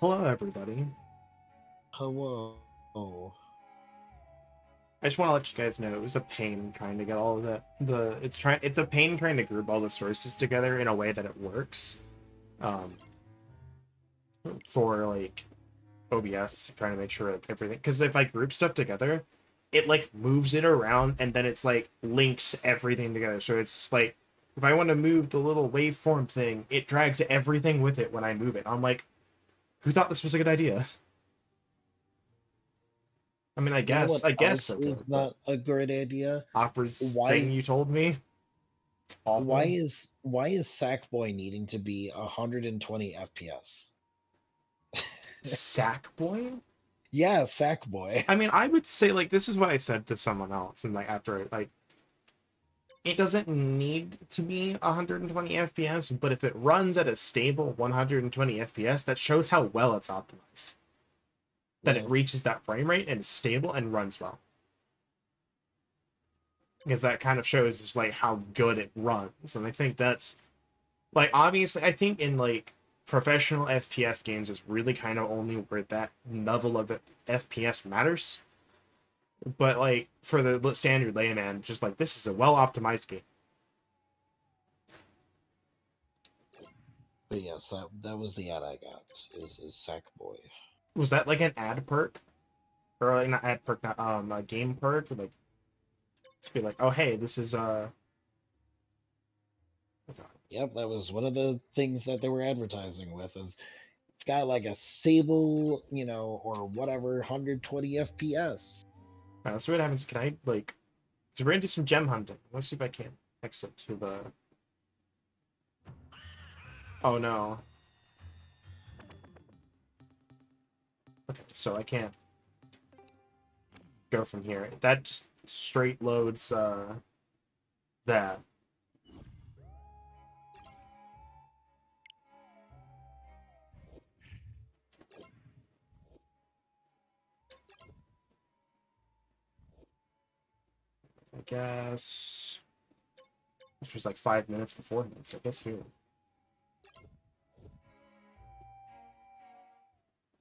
Hello, everybody. Hello. I just want to let you guys know it was a pain trying to get all of the the it's trying it's a pain trying to group all the sources together in a way that it works. Um, for like OBS, trying to make sure like, everything because if I group stuff together, it like moves it around and then it's like links everything together. So it's just like if I want to move the little waveform thing, it drags everything with it when I move it. I'm like, who thought this was a good idea? I mean, I You know guess, I guess is it is would, not a great idea. Opera's why- thing you told me. Awful. Why is why is Sackboy needing to be 120 FPS? Sackboy? Yeah, Sackboy. I mean, I would say like this is what I said to someone else, and like after like, it doesn't need to be 120 FPS, but if it runs at a stable 120 FPS, that shows how well it's optimized. That Yeah. it reaches that frame rate and is stable and runs well. Because that kind of shows just like how good it runs, and I think that's like obviously I think in like professional FPS games is really kind of only where that level of FPS matters. But like for the standard layman, just like this is a well optimized game. But yes, that that was the ad I got. Is is Sackboy? Was that like an ad perk, or like not ad perk, not um a game perk? Or, like to be like, oh hey, this is uh. Yep, that was one of the things that they were advertising with. Is it's got like a stable, you know, or whatever, 120 FPS. Uh, see what happens? Can I like? So we're gonna do some gem hunting. Let's see if I can exit to the. Oh no. Okay, so I can't go from here. That just straight loads uh that. I guess this was like five minutes beforehand, so I guess here.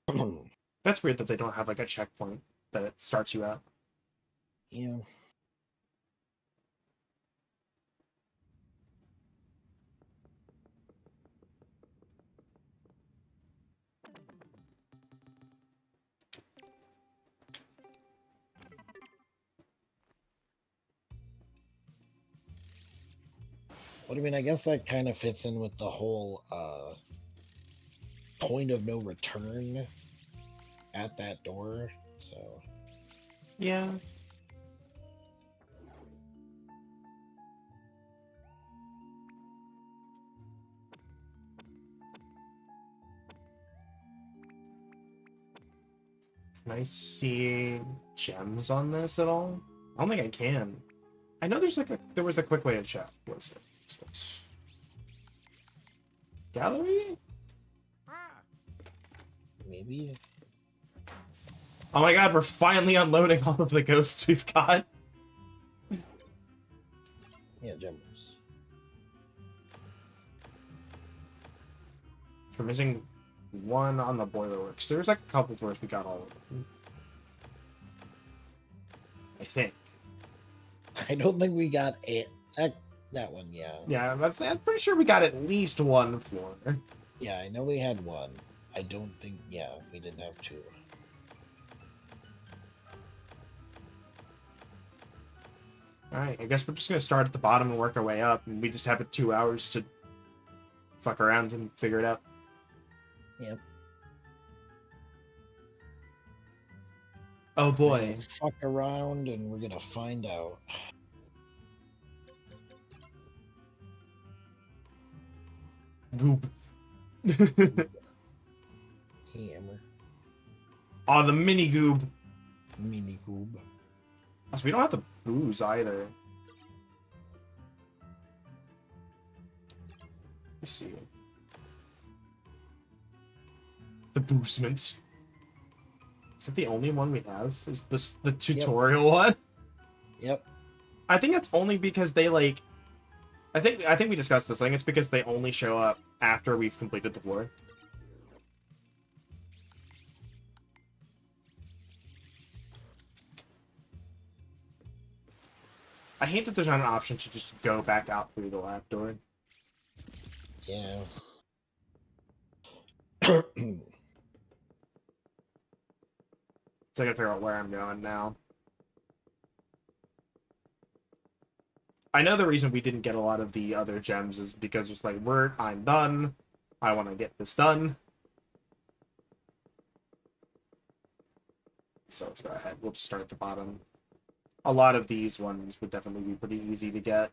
That's weird that they don't have like a checkpoint that it starts you at. yeah. But I mean, I guess that kind of fits in with the whole uh, point of no return at that door. So, Yeah. Can I see gems on this at all? I don't think I can. I know there's like a there was a quick way to check. What is it? Gallery? maybe. Oh my god, we're finally unloading all of the ghosts we've got. Yeah, gemmers. We're missing one on the boiler works. There's like a couple floors we got all of them. I think. I don't think we got it. That, that one, yeah. Yeah, that's I'm pretty sure we got at least one floor. Yeah, I know we had one. I don't think, yeah, we didn't have two. Alright, I guess we're just gonna start at the bottom and work our way up, and we just have it two hours to fuck around and figure it out. Yep. Oh We're boy. Fuck around and we're gonna find out. Goop. Hammer. oh, the mini goob. Mini goob. So we don't have the booze either. Let's see. The boostment. Is that the only one we have? Is this the tutorial one? Yep. I think that's only because they like. I think I think we discussed this thing. It's because they only show up after we've completed the floor. I hate that there's not an option to just go back out through the lab door. Yeah. so I gotta figure out where I'm going now. I know the reason we didn't get a lot of the other gems is because it's like, we're, I'm done. I want to get this done. So let's go ahead. We'll just start at the bottom. A lot of these ones would definitely be pretty easy to get.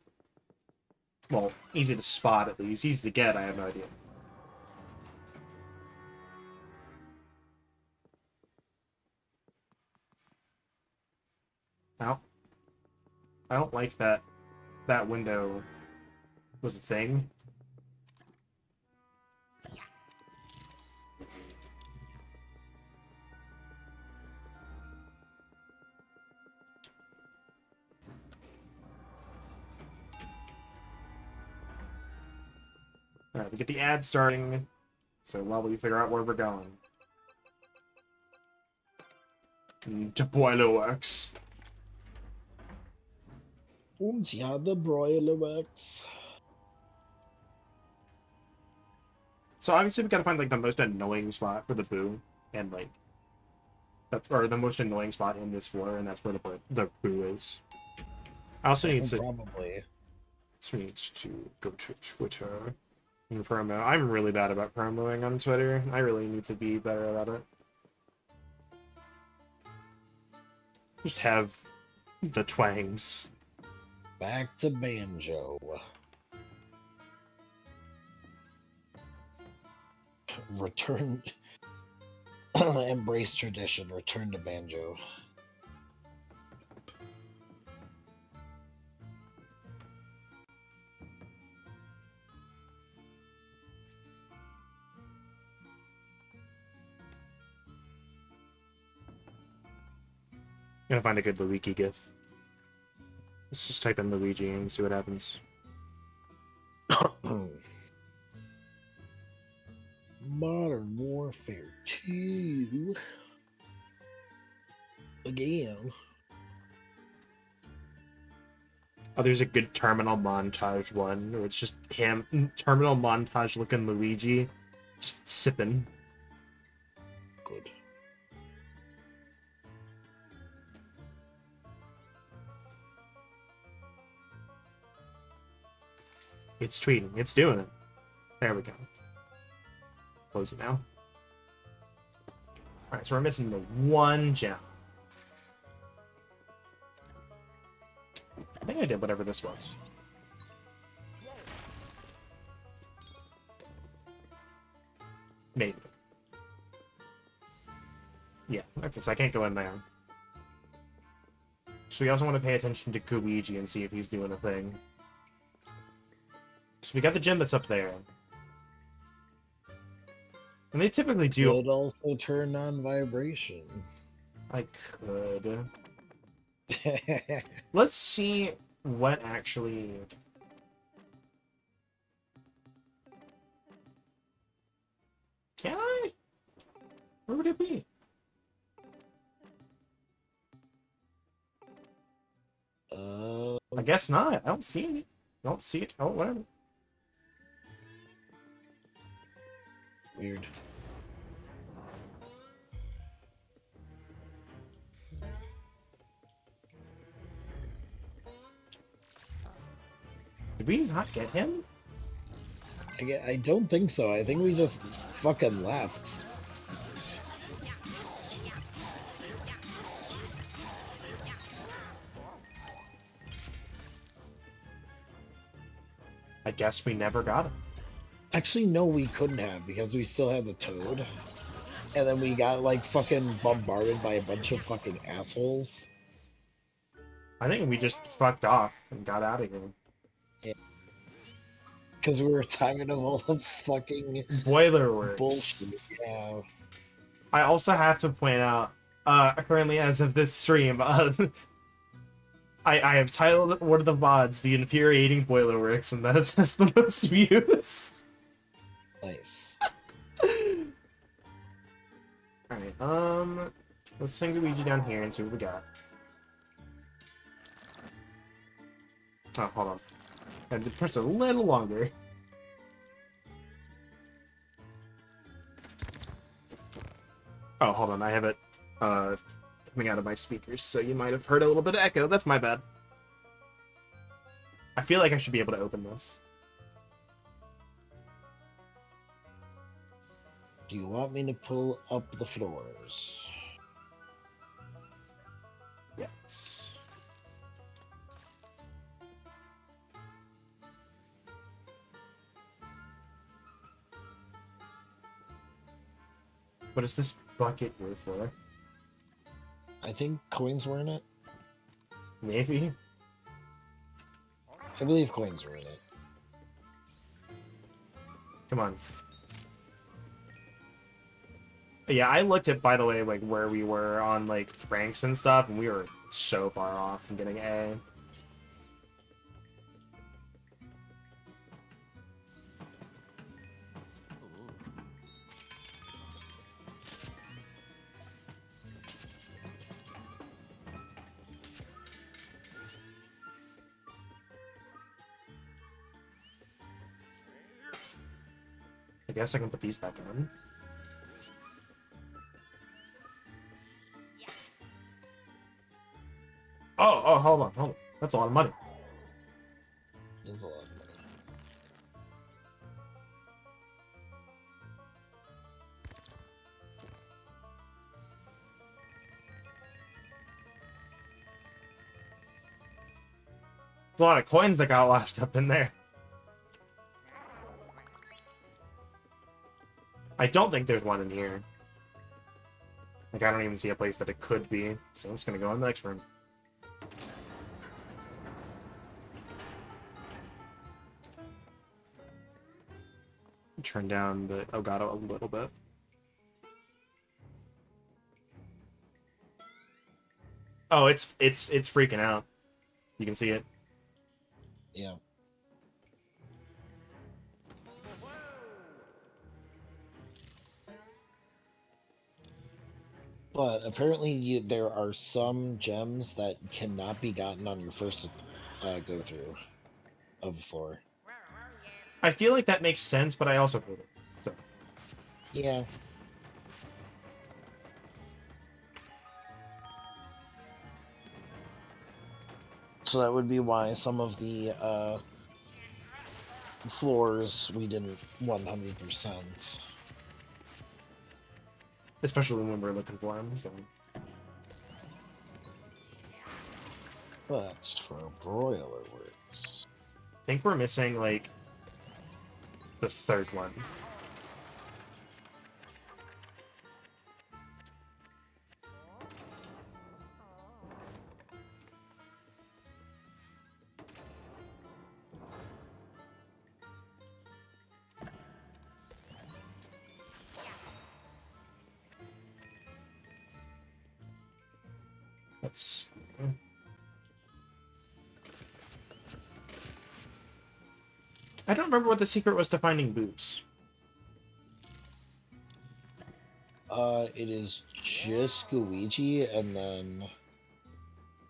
Well, easy to spot at least. Easy to get, I have no idea. Ow. I don't like that that window was a thing. Alright, we get the ad starting. So while we figure out where we're going. To Boiler Works. Und ja, the broiler works. So obviously we gotta find like the most annoying spot for the boo, and like, that's or the most annoying spot in this floor, and that's where the boo- the boo is. I also need to Probably. needs to go to Twitter and promo. I'm really bad about promoing on Twitter. I really need to be better about it. Just have the twangs. Back to banjo. Return. Embrace tradition. Return to banjo. Gonna find a good Luigi gif. Let's just type in Luigi and see what happens. Modern Warfare 2. Again. Oh, there's a good terminal montage one where it's just him, terminal montage looking Luigi, just sipping. It's tweeting. It's doing it. There we go. Close it now. Alright, so we're missing the one gem. I think I did whatever this was. Maybe. Yeah, okay, so I can't go in there. So we also want to pay attention to Luigi and see if he's doing a thing. So we got the gem that's up there. And they typically do. Could also turn on vibration. I could. Let's see what actually. Can I? Where would it be? uh, I guess not. I don't see any. I don't see it. Oh, whatever. Weird. Did we not get him? I, ge- I don't think so. I think we just fucking left. I guess we never got him. Actually, no, we couldn't have because we still had the toad. And then we got like fucking bombarded by a bunch of fucking assholes. I think we just fucked off and got out of here. Because we were tired of all the fucking Boiler works. bullshit. Yeah. I also have to point out, uh, currently as of this stream, uh, I, I have titled one of the mods The Infuriating Boiler Works, and that has the most views. Nice. Alright, um, let's send Luigi down here and see what we got. Oh, hold on. I had to press a little longer. Oh, hold on. I have it uh, coming out of my speakers, so you might have heard a little bit of echo. That's my bad. I feel like I should be able to open this. Do you want me to pull up the floors? Yes. What is this bucket here for? I think coins were in it. Maybe? I believe coins were in it. Come on. Yeah, I looked at, by the way, like where we were on like ranks and stuff, and we were so far off from getting A. I guess I can put these back on. Oh, hold on, hold on. That's a lot of money. There's a lot of money. There's a lot of coins that got washed up in there. I don't think there's one in here. Like, I don't even see a place that it could be. So I'm just gonna go in the next room. Turn down the Elgato a little bit. Oh, it's it's it's freaking out. You can see it. Yeah. But apparently, you, there are some gems that cannot be gotten on your first uh, go through of the floor. I feel like that makes sense, but I also hate it. So Yeah. So that would be why some of the uh, floors we didn't 100%. especially when we're looking for them, So But for Broiler Works. I think we're missing like the third one. Don't remember what the secret was to finding boots. Uh, it is just Luigi, and then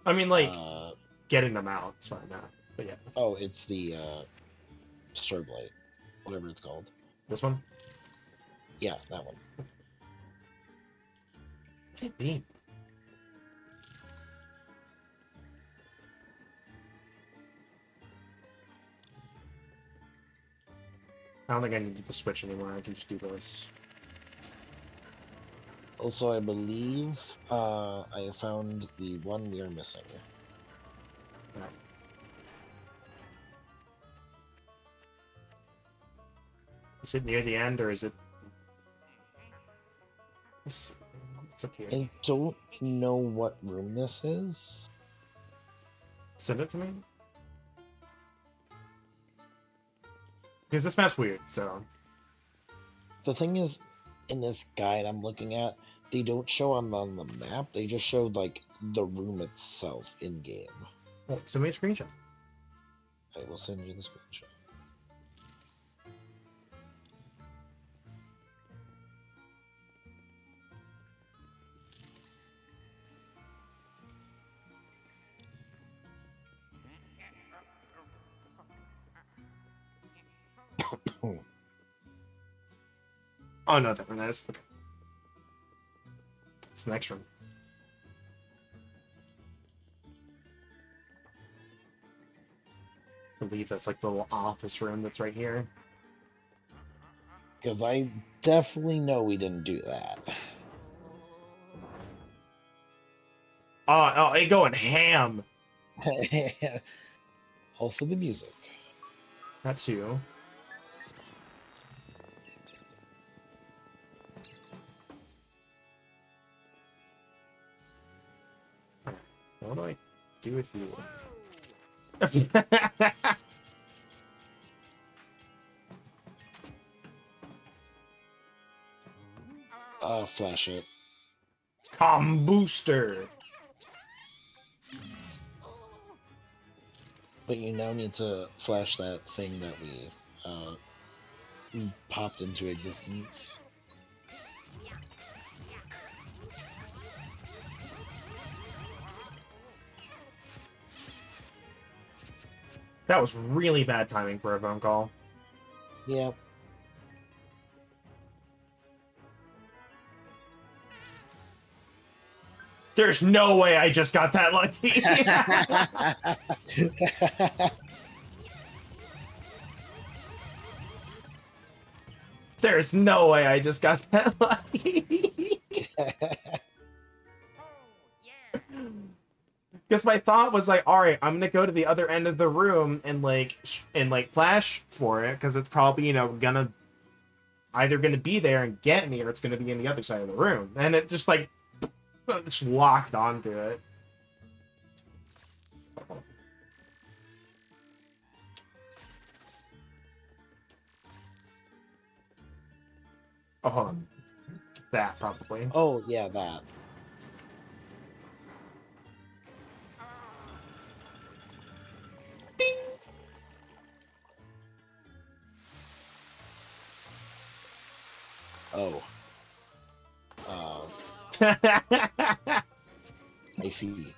I mean, like uh, getting them out. It's fine now. But yeah, oh, it's the uh, strobe light, whatever it's called. this one. Yeah, that one. What it be? I don't think I need the switch anymore. I can just do this. Also, I believe uh, I found the one we are missing. Right. Is it near the end or is it? It's it's up here. I don't know what room this is. Send it to me. Because this map's weird, so The thing is, in this guide I'm looking at, they don't show on the, on the map. They just showed like the room itself in game. oh, send me a screenshot. I will send you the screenshot. Oh no, different. That is okay. It's the next room. I believe that's like the little office room that's right here. Because I definitely know we didn't do that. Oh, oh, it going ham. also, the music. That too. What do I do with you? Uh, flash it. Com booster. But you now need to flash that thing that we uh, popped into existence. That was really bad timing for a phone call. Yeah. There's no way I just got that lucky. There's no way I just got that lucky. Because my thought was like, all right, I'm gonna go to the other end of the room and like and like flash for it because it's probably you know gonna either gonna be there and get me or it's gonna be in the other side of the room, and it just like just locked onto it. Oh. That probably. oh, yeah, that. Oh. Uh, I see.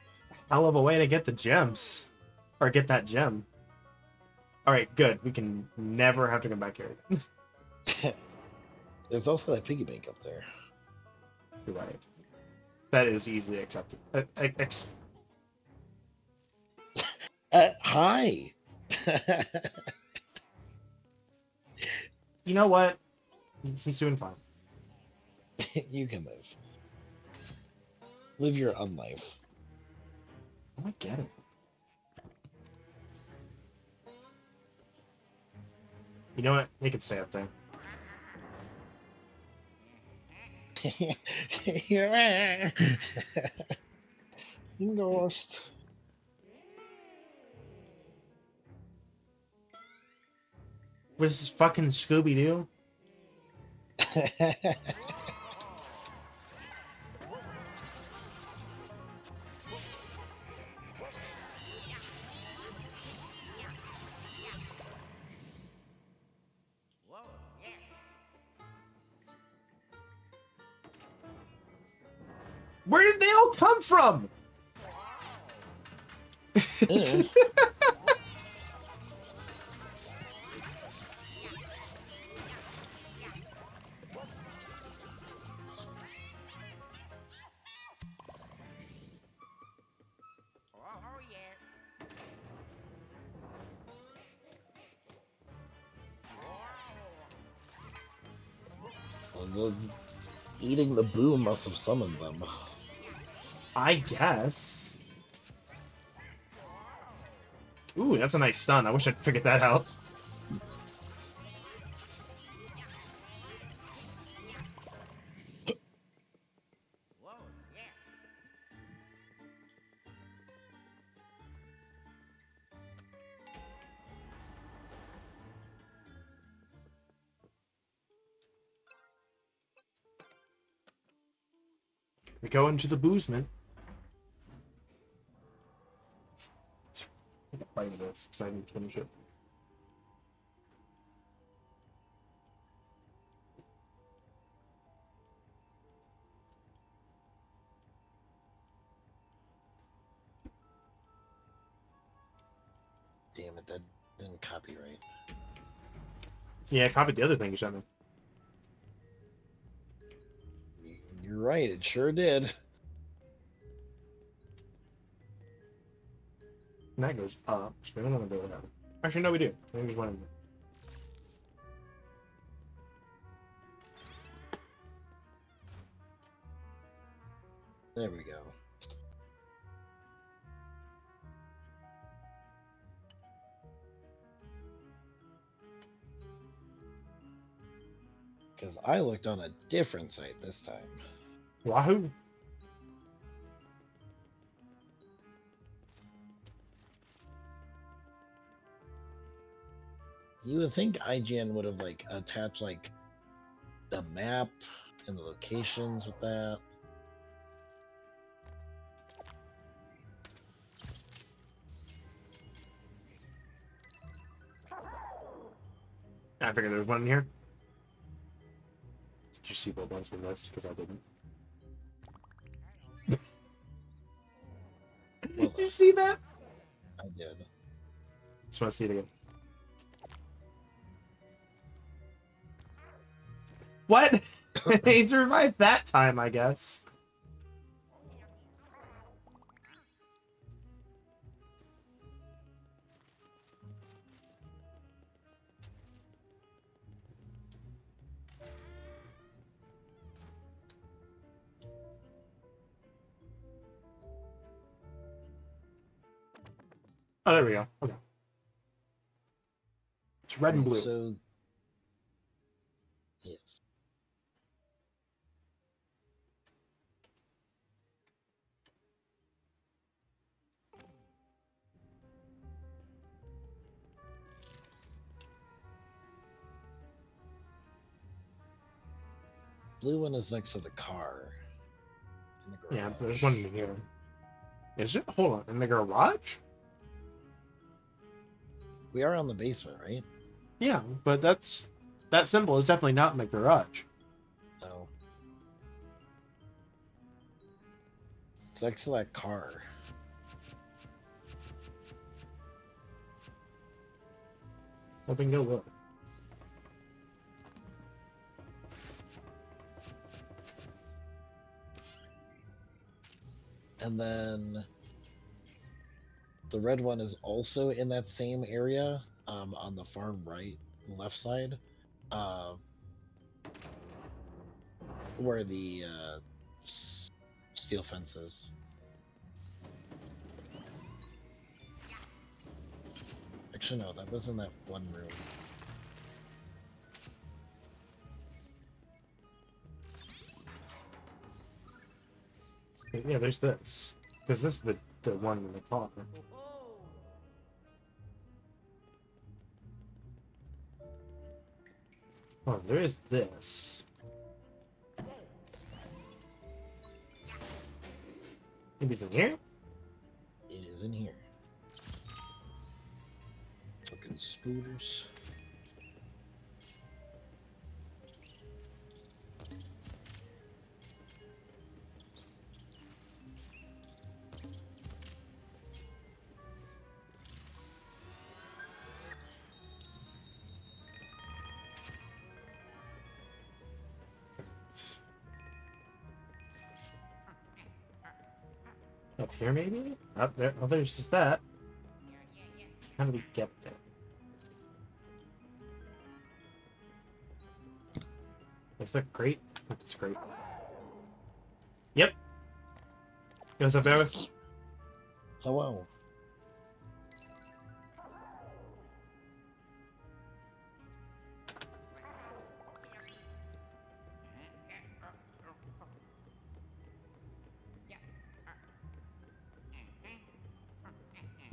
Hell of a way to get the gems. Or get that gem. Alright, good. We can never have to come back here. There's also that piggy bank up there. You're right. That is easily accepted. Uh, ex- Uh, hi. you know what? He's doing fine. you can live. Live your unlife. Oh, I get it. You know what? He can stay up there. Ghost. Was this fucking Scooby Doo? come from? Yeah. Eating the boo must have summoned them. I guess. Ooh, that's a nice stun. I wish I'd figured that out. We go into the boozement. Bite of this because I need to finish it. Damn it, that didn't copyright. Yeah, I copied the other thing you sent me. You're right, it sure did. And that goes up, so we don't want to go down. Actually, no, we do. I think there's one in there. There we go. Because I looked on a different site this time. Wahoo! You would think IGN would have like attached like the map and the locations with that. I figured there was one in here. Did you see what ones we missed? Because I didn't. Well, Did you see that? I did. Just want to see it again. What? he survived that time, I guess. Oh, there we go. Okay. It's red and blue. So, yes. Blue one is next to the car. In the Yeah, garage. there's one in here. Is it? Hold on. In the garage? We are on the basement, right? Yeah, but that's that symbol is definitely not in the garage. No. It's next to that car. Let me go look. And then the red one is also in that same area um, on the far right, left side, uh, where the uh, steel fence is. Actually, no, that was in that one room. Yeah, there's this. Because this is the, the one in the car. Oh, there is this. Maybe it's in here? It is in here. Fucking spooters. Here, maybe? Up there. Oh, there's just that. So how do we get there? Is that great? It's great. Yep. Goes up there with Hello.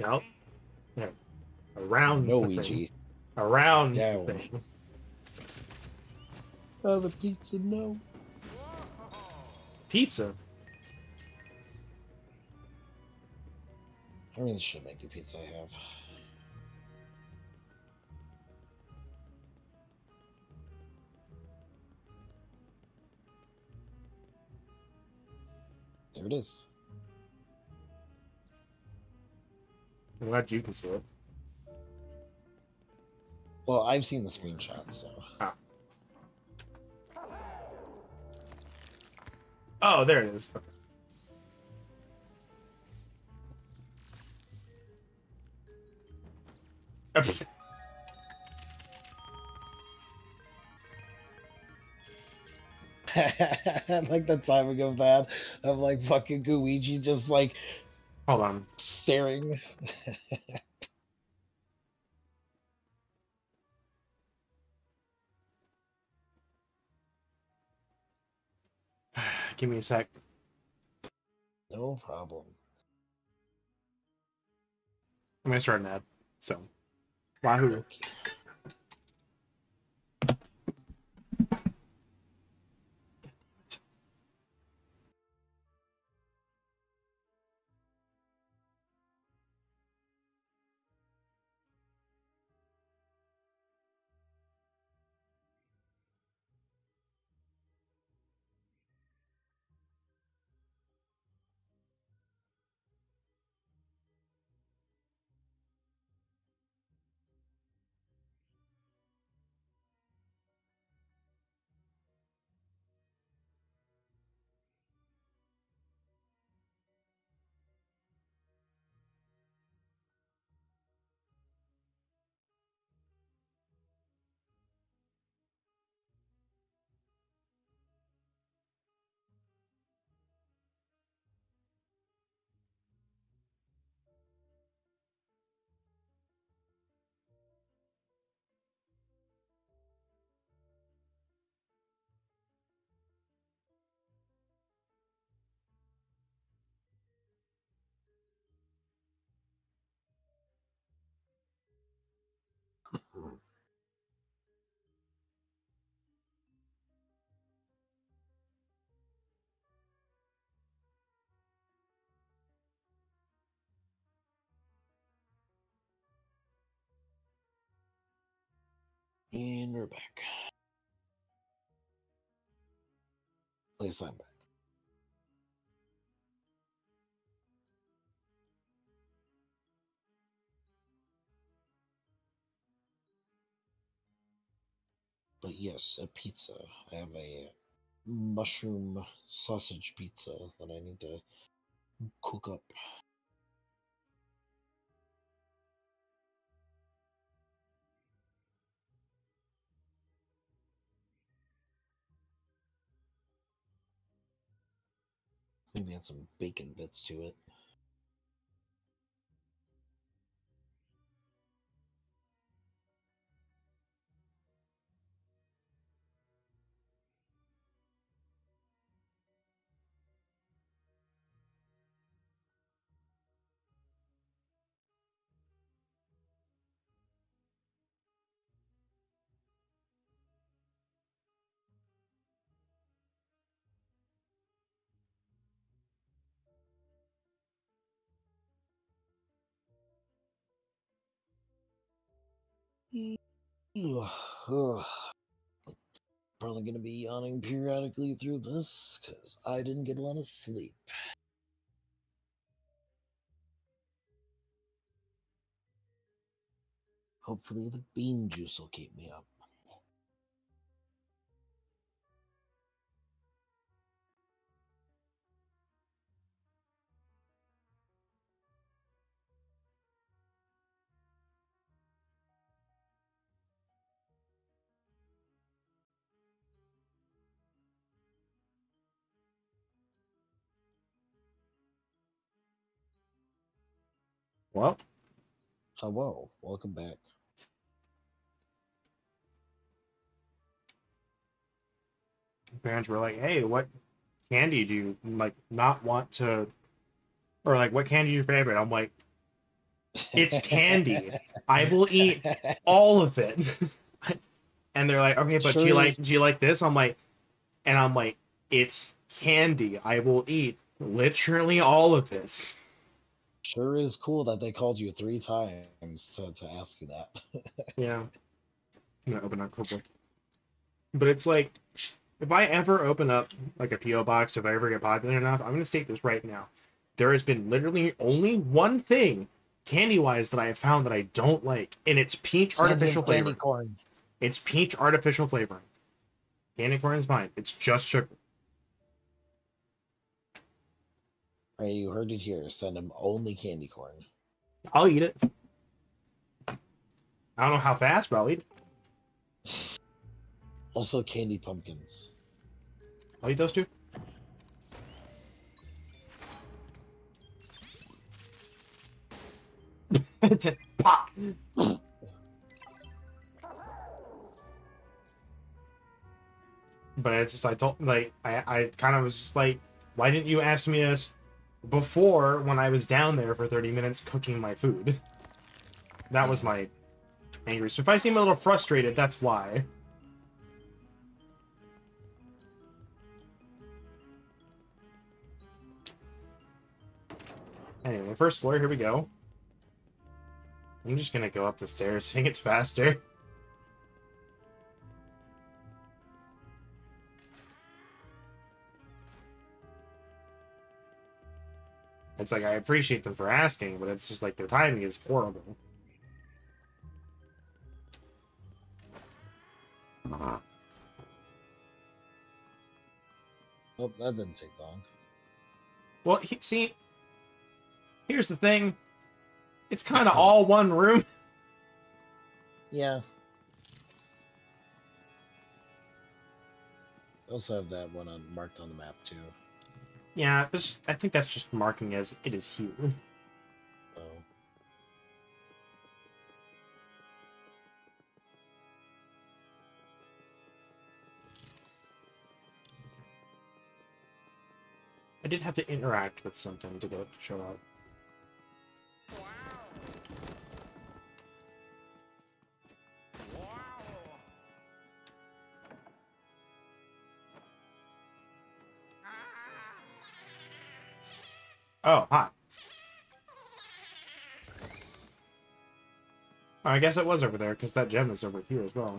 No. Around No the thing. Around Down. the thing. Oh, the pizza, no. Pizza. I really should make the pizza I have. There it is. I'm glad you can see it. Well, I've seen the screenshots, so ah. Oh, there it is. Okay. Like the timing of that of like fucking Luigi just like Hold on. staring. Give me a sec. No problem. I'm gonna start an ad. So, Wahoo. Okay. And we're back. At least I'm back. But yes, a pizza. I have a mushroom sausage pizza that I need to cook up. Maybe add some bacon bits to it. Mm, Probably gonna be yawning periodically through this because I didn't get a lot of sleep. Hopefully, the bean juice will keep me up. Well, Hello, welcome back. parents were like, "Hey, what candy do you like not want to?" Or like, "What candy is your favorite?" I'm like, It's candy. "I will eat all of it." and they're like, "Okay, but do you Sure like do you like this?" I'm like, and I'm like, "It's candy. I will eat literally all of this." Sure is cool that they called you three times to, to ask you that. Yeah. I'm gonna open up quickly. But it's like, if I ever open up like a PO box, if I ever get popular enough, I'm gonna state this right now. There has been literally only one thing candy wise that I have found that I don't like, and it's peach artificial flavor. It's peach artificial flavoring. Candy corn is fine. It's just sugar. Right, you heard it here. Send him only candy corn. I'll eat it. I don't know how fast, but I'll eat it. Also, candy pumpkins. I'll eat those two. Pop. But it's just I told like I I kind of was just like, why didn't you ask me this before when I was down there for thirty minutes cooking my food? That was my angry. So if I seem a little frustrated, that's why. Anyway, first floor, here we go. I'm just gonna go up the stairs. I think it's faster. It's like I appreciate them for asking, but it's just like their timing is horrible. Oh, that didn't take long. Well, he, see, here's the thing. It's kind of uh-huh. all one room. Yeah. I Also have that one on marked on the map too. Yeah, I think that's just marking as it is here. Oh. I did have to interact with something to get it to show up. Oh, hi. I guess it was over there, because that gem is over here as well.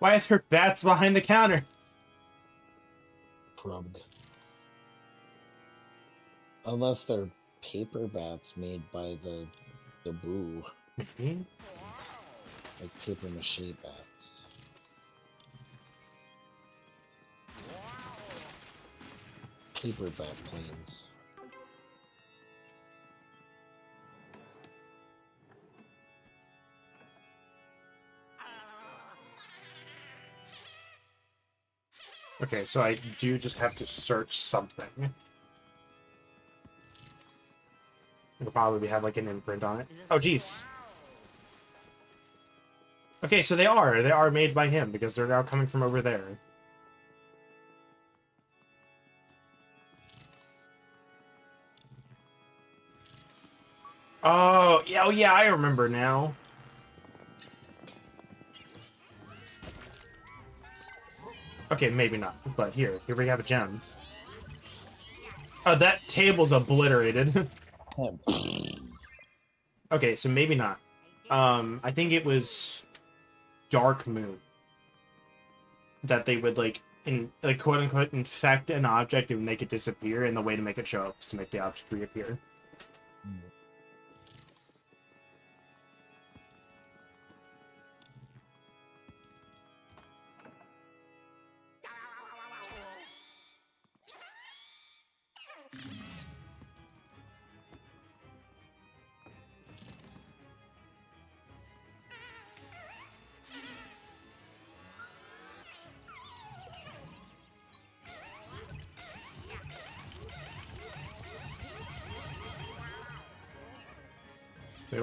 Why is there bats behind the counter? Unless they're paper bats made by the the boo, Mhm. like paper mache bats. Paper bat planes. Okay, so I do just have to search something. It'll probably have like an imprint on it. Oh, jeez. Okay, so they are. They are made by him because they're now coming from over there. Oh, yeah, oh yeah, I remember now. Okay, maybe not. But here, here we have a gem. Oh, that table's obliterated. okay, so maybe not. Um, I think it was Dark Moon that they would like in like quote unquote infect an object and make it disappear, and the way to make it show up is to make the object reappear. Look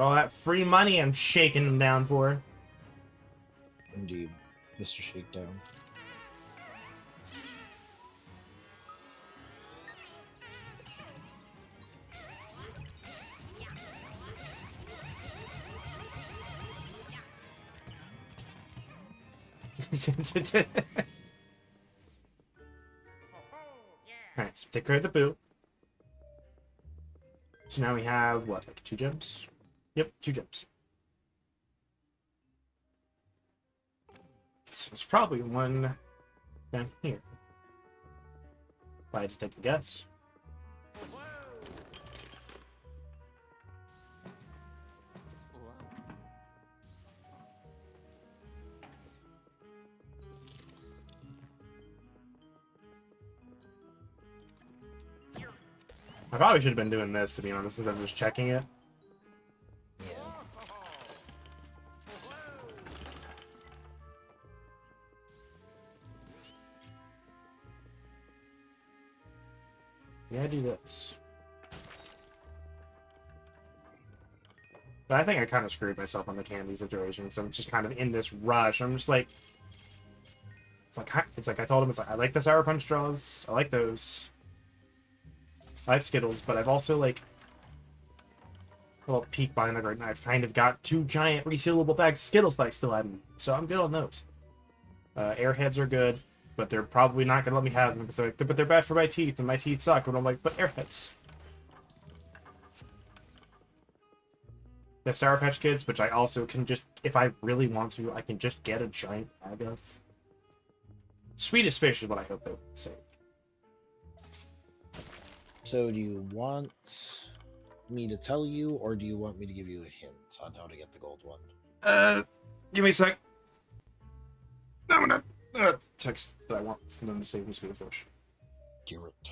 all that free money I'm shaking them down for. Indeed, Mr. Shakedown. Alright, so take care of the boot. So now we have, what, like two gems? Yep, two gems. There's probably one down here. If I had to take a guess. I probably should have been doing this, to be honest, instead of just checking it. Do this. But I think I kind of screwed myself on the candy situation, so I'm just kind of in this rush. I'm just like, it's like I- it's like I told him, it's like I like the sour punch straws, I like those. I like Skittles, but I've also like a little peek behind the curtain. I've kind of got two giant resealable bags of Skittles that I still haven't, so I'm good on those. Uh, Airheads are good, but they're probably not gonna let me have them because they're like, but they're bad for my teeth and my teeth suck. And I'm like, but Airheads. They have Sour Patch Kids, which I also can just, if I really want to, I can just get a giant bag of. Swedish Fish is what I hope they say. So do you want me to tell you, or do you want me to give you a hint on how to get the gold one? Uh, give me a sec. I'm gonna uh, text that I want them to save me sweet fish. Do it.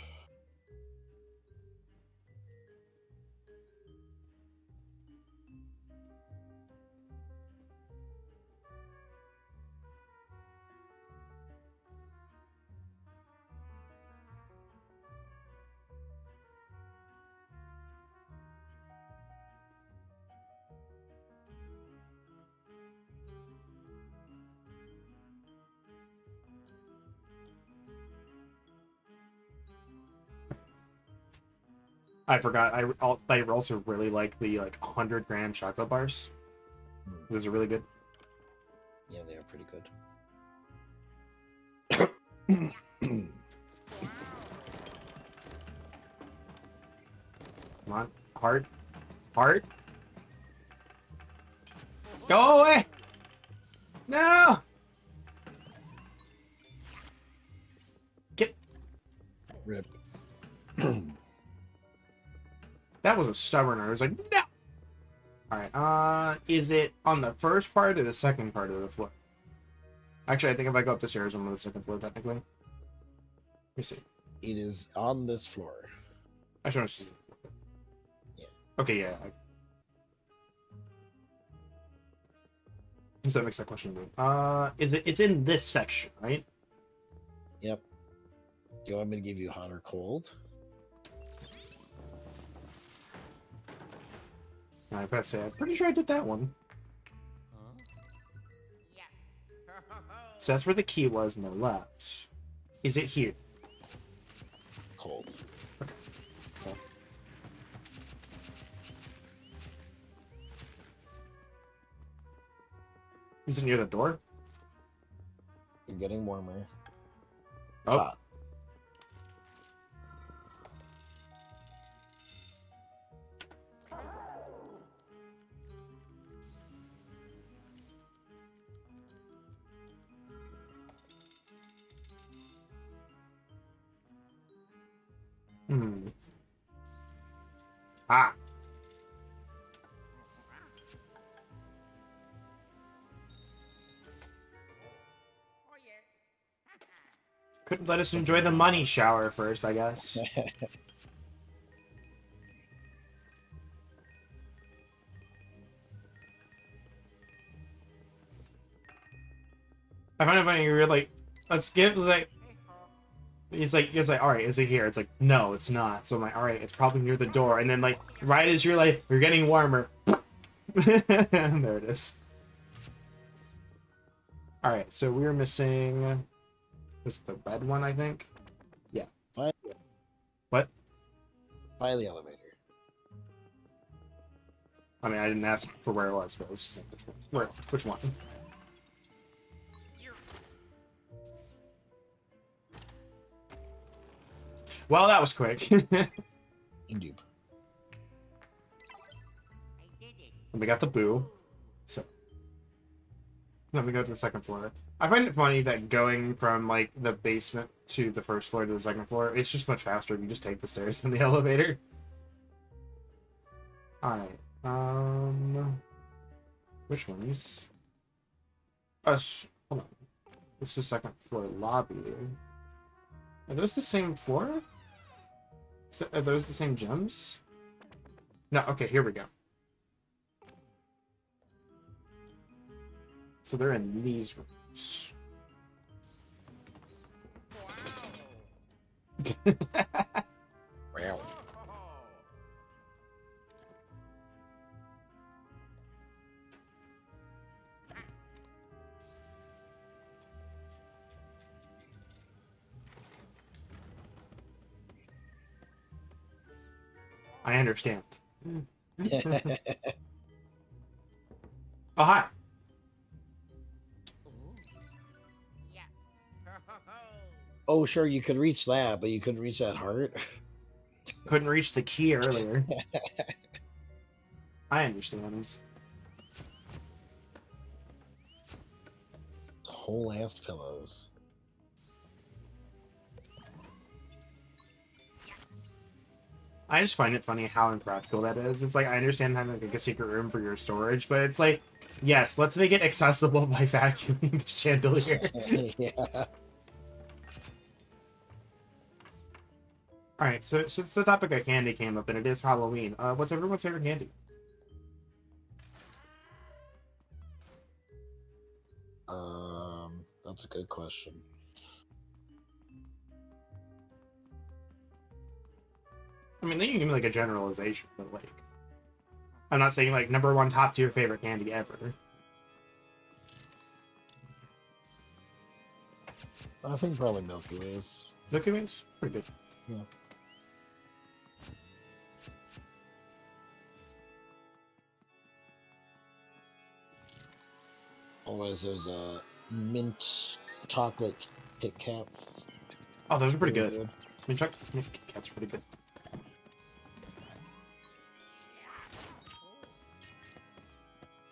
I forgot. I I also really like the like 100 gram chocolate bars. Hmm. Those are really good. Yeah, they are pretty good. Come on, hard, hard. Go away! No! Get Rip. That was a stubborn. I was like, no. All right. Uh, is it on the first part or the second part of the floor? Actually, I think if I go up the stairs, I'm on the second floor technically. Let me see. it is on this floor. Actually, it's just- Yeah. Okay, yeah. I... Does that makes that question weird? Uh, is it? It's in this section, right? Yep. Do you want me to give you hot or cold? I was about to say, I'm pretty sure I did that one. Yeah. So that's where the key was on the left. Is it here? Cold. Is it near the door? You're getting warmer. Oh, Hot. Ah, Oh couldn't let us enjoy the money shower first, I guess. I find it funny. You're like, let's give like. He's like, he's like, all right, is it here? It's like, no, it's not. So I'm like, all right, it's probably near the door. And then like, right as you're like, you're getting warmer, there it is. All right, so we're missing. Was it the red one? I think. Yeah. By, What? by the elevator. I mean, I didn't ask for where it was, but I was just saying which one. Where? Which one? Well, that was quick. Indeed. I did it. And we got the boo. So then we go to the second floor. I find it funny that going from like the basement to the first floor to the second floor, it's just much faster if you just take the stairs than the elevator. Alright. Um which ones? Us hold on. It's the second floor lobby. Are those the same floor? So, are those the same gems? No, okay, here we go. So they're in these rooms. Wow. I understand. Oh, hi. Oh, sure, you could reach that, but you couldn't reach that heart. Couldn't reach the key earlier. I understand. Whole ass pillows. I just find it funny how impractical that is. It's like I understand having like a secret room for your storage, but it's like, yes, let's make it accessible by vacuuming the chandelier. yeah. All right, so since the topic of candy came up and it is Halloween, uh, what's everyone's favorite candy? Um, that's a good question. I mean, they can give me like a generalization, but like, I'm not saying like number one top tier favorite candy ever. I think probably Milky Ways. Milky Ways, pretty good. Yeah. Always those uh mint chocolate Kit Kats. Oh, those are pretty Really good. I mean, Chuck Kit Kat's pretty good.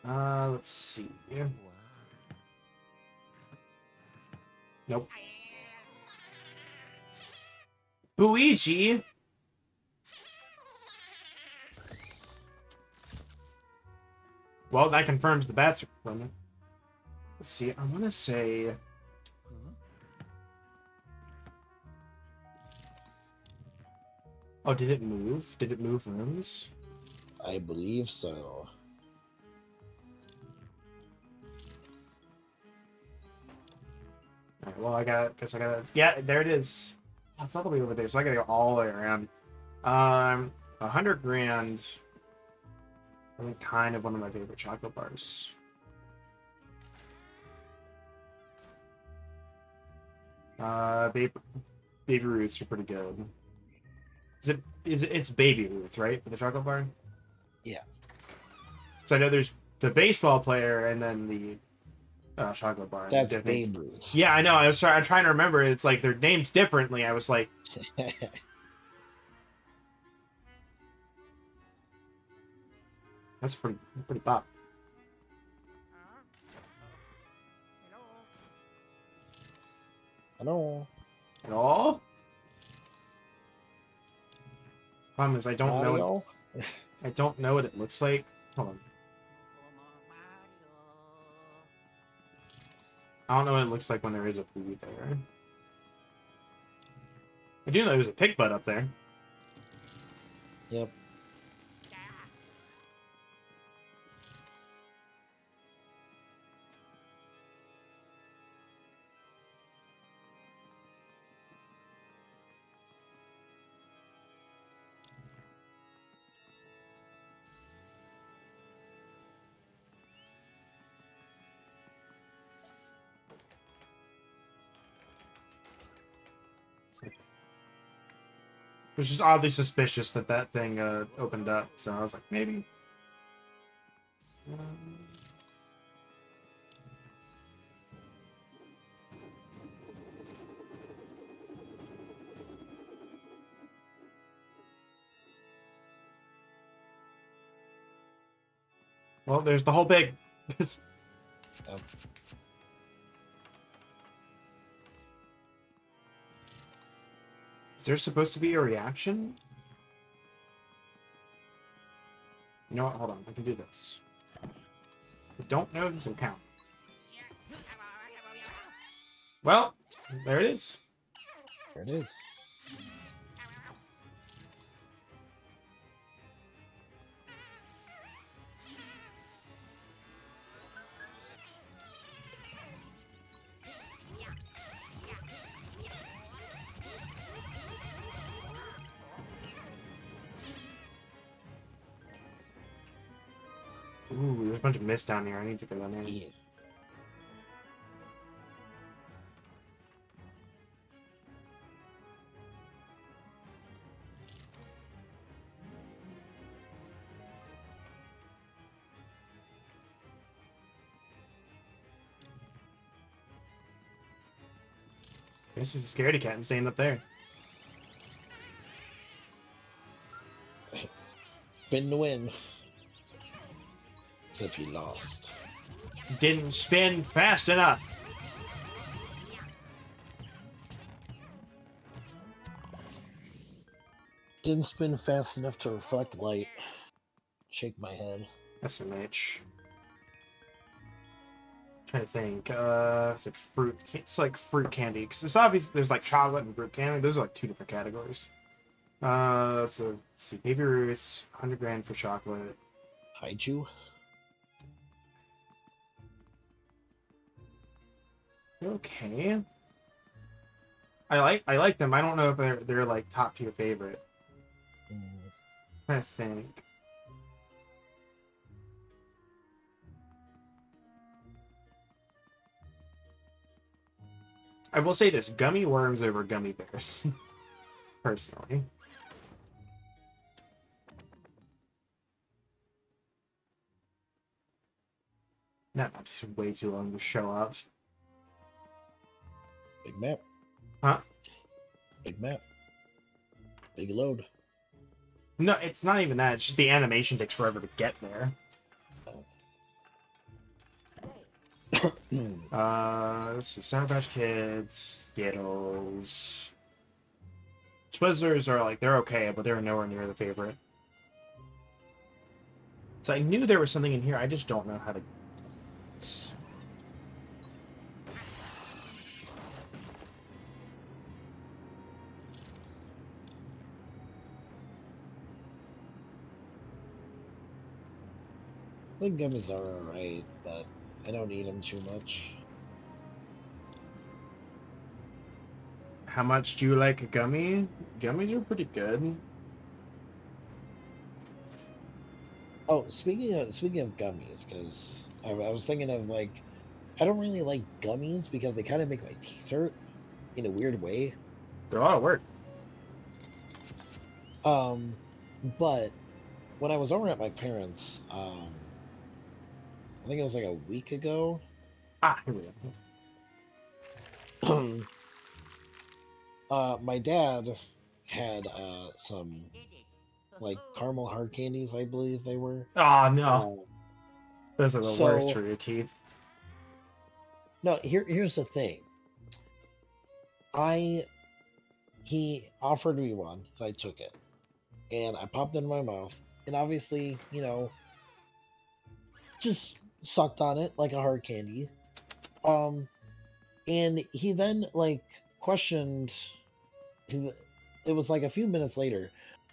Uh, let's see. Nope. Luigi. Well, that confirms the bats are it. Let's see. I want to say. Oh, did it move? Did it move rooms? I believe so. Alright, well, I got. Guess I got. Yeah, there it is. That's it's all the way over there, so I gotta go all the way around. Um, a hundred grand. I think kind of one of my favorite chocolate bars. Uh, baby, baby Ruths are pretty good. Is it? Is it? It's baby Ruth, right, for the chocolate bar? Yeah. So I know there's the baseball player and then the uh, chocolate bar. That's Babe Ruth. yeah, I know. I was trying. I'm trying to remember. It's like they're named differently. I was like, that's pretty pretty pop. Hello. I know. At all? Problem is, I don't know. Mario? I don't know what it looks like. Hold on. I don't know what it looks like when there is a food there. I do know there's a pig butt up there. Yep. Was just oddly suspicious that that thing uh, opened up. So I was like, maybe. Well, there's the whole big. there supposed to be a reaction? You know what? Hold on. I can do this. I don't know if this will count. Well, there it is. There it is. There's a bunch of mist down here. I need to go down there. Yeah. This is a scaredy cat and staying up there. Spin to win. If he lost. Didn't spin fast enough. Didn't spin fast enough to reflect light. Shake my head. SMH. Trying to think. Uh, it's like fruit. It's like fruit candy because it's obvious. There's like chocolate and fruit candy. Those are like two different categories. Uh, so see, baby Ruth's, hundred grand for chocolate. Hi-Chew? Okay. I like I like them. I don't know if they're they're like top tier favorite. Mm, to think. I will say this: gummy worms over gummy bears. Personally, that match is way too long to show up. Big map. Huh? Big map. Big load. No, it's not even that. It's just the animation takes forever to get there. Uh, let's see. Sour Patch Kids, Skittles. Twizzlers are like, they're okay, but they're nowhere near the favorite. So I knew there was something in here, I just don't know how to. I think gummies are alright, but I don't eat them too much. How much do you like a gummy? Gummies are pretty good. Oh, speaking of speaking of gummies, because I, I was thinking of like, I don't really like gummies because they kind of make my teeth hurt in a weird way. They're a lot of work. Um, but when I was over at my parents, um, I think it was like a week ago. Ah, here we go. uh, my dad had uh, some like caramel hard candies, I believe they were. Oh, no. Um, Those are the so- worst for your teeth. No, here here's the thing. I he offered me one, and I took it. And I popped it in my mouth, and obviously, you know, just sucked on it like a hard candy. Um and he then like questioned. it was like a few minutes later,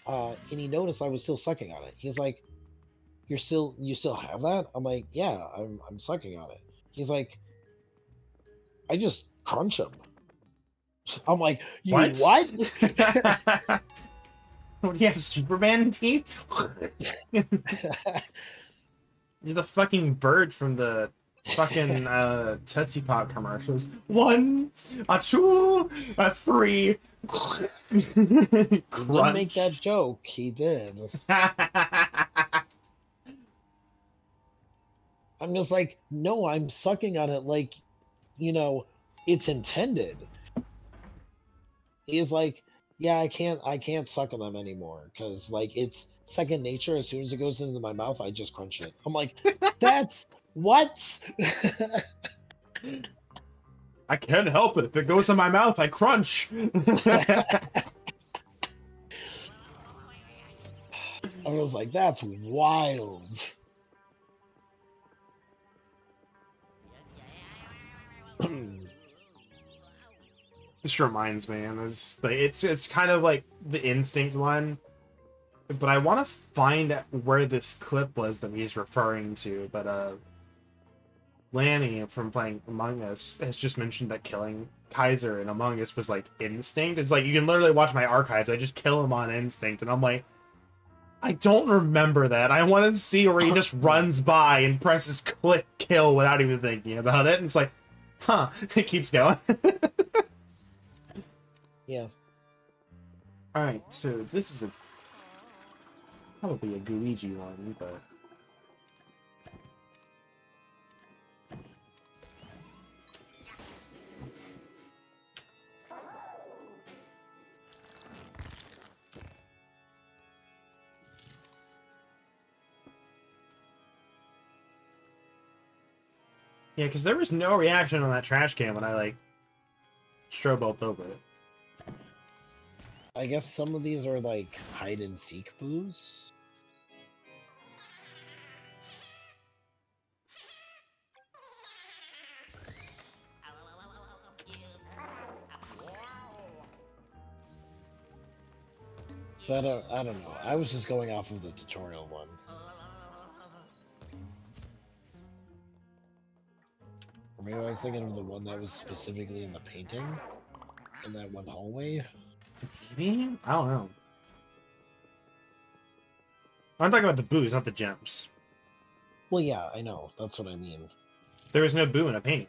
uh, and he noticed I was still sucking on it. He's like, You're still you still have that? I'm like, Yeah, I'm I'm sucking on it. He's like, I just crunch them. I'm like, you What? what? what do you have, Superman teeth? You're the fucking bird from the fucking uh, Tootsie Pop commercials. One, a two, a three. He did Crunch. make that joke. He did. I'm just like, no, I'm sucking on it like, you know, it's intended. He's like, yeah, I can't, I can't suck on them anymore because like it's second nature. As soon as it goes into my mouth, I just crunch it. I'm like, that's what? I can't help it. If it goes in my mouth, I crunch. I was like, that's wild. this reminds me, and it's it's it's kind of like the instinct one but I want to find out where this clip was that he's referring to. But uh, Lanny from playing Among Us has just mentioned that killing Kaiser in Among Us was like instinct. It's like you can literally watch my archives. I just kill him on instinct, and I'm like, I don't remember that. I want to see where he just runs by and presses click kill without even thinking about it. And it's like, huh? It keeps going. Yeah. All right, so this is a probably a Gooigi one, but yeah, because there was no reaction on that trash can when I like strobed over it. I guess some of these are like hide and seek boos. So I don't, I don't know. I was just going off of the tutorial one. Maybe I was thinking of the one that was specifically in the painting, in that one hallway. Maybe? I don't know. I'm talking about the booze, not the gems. Well, yeah, I know. That's what I mean. There was no boo in a painting.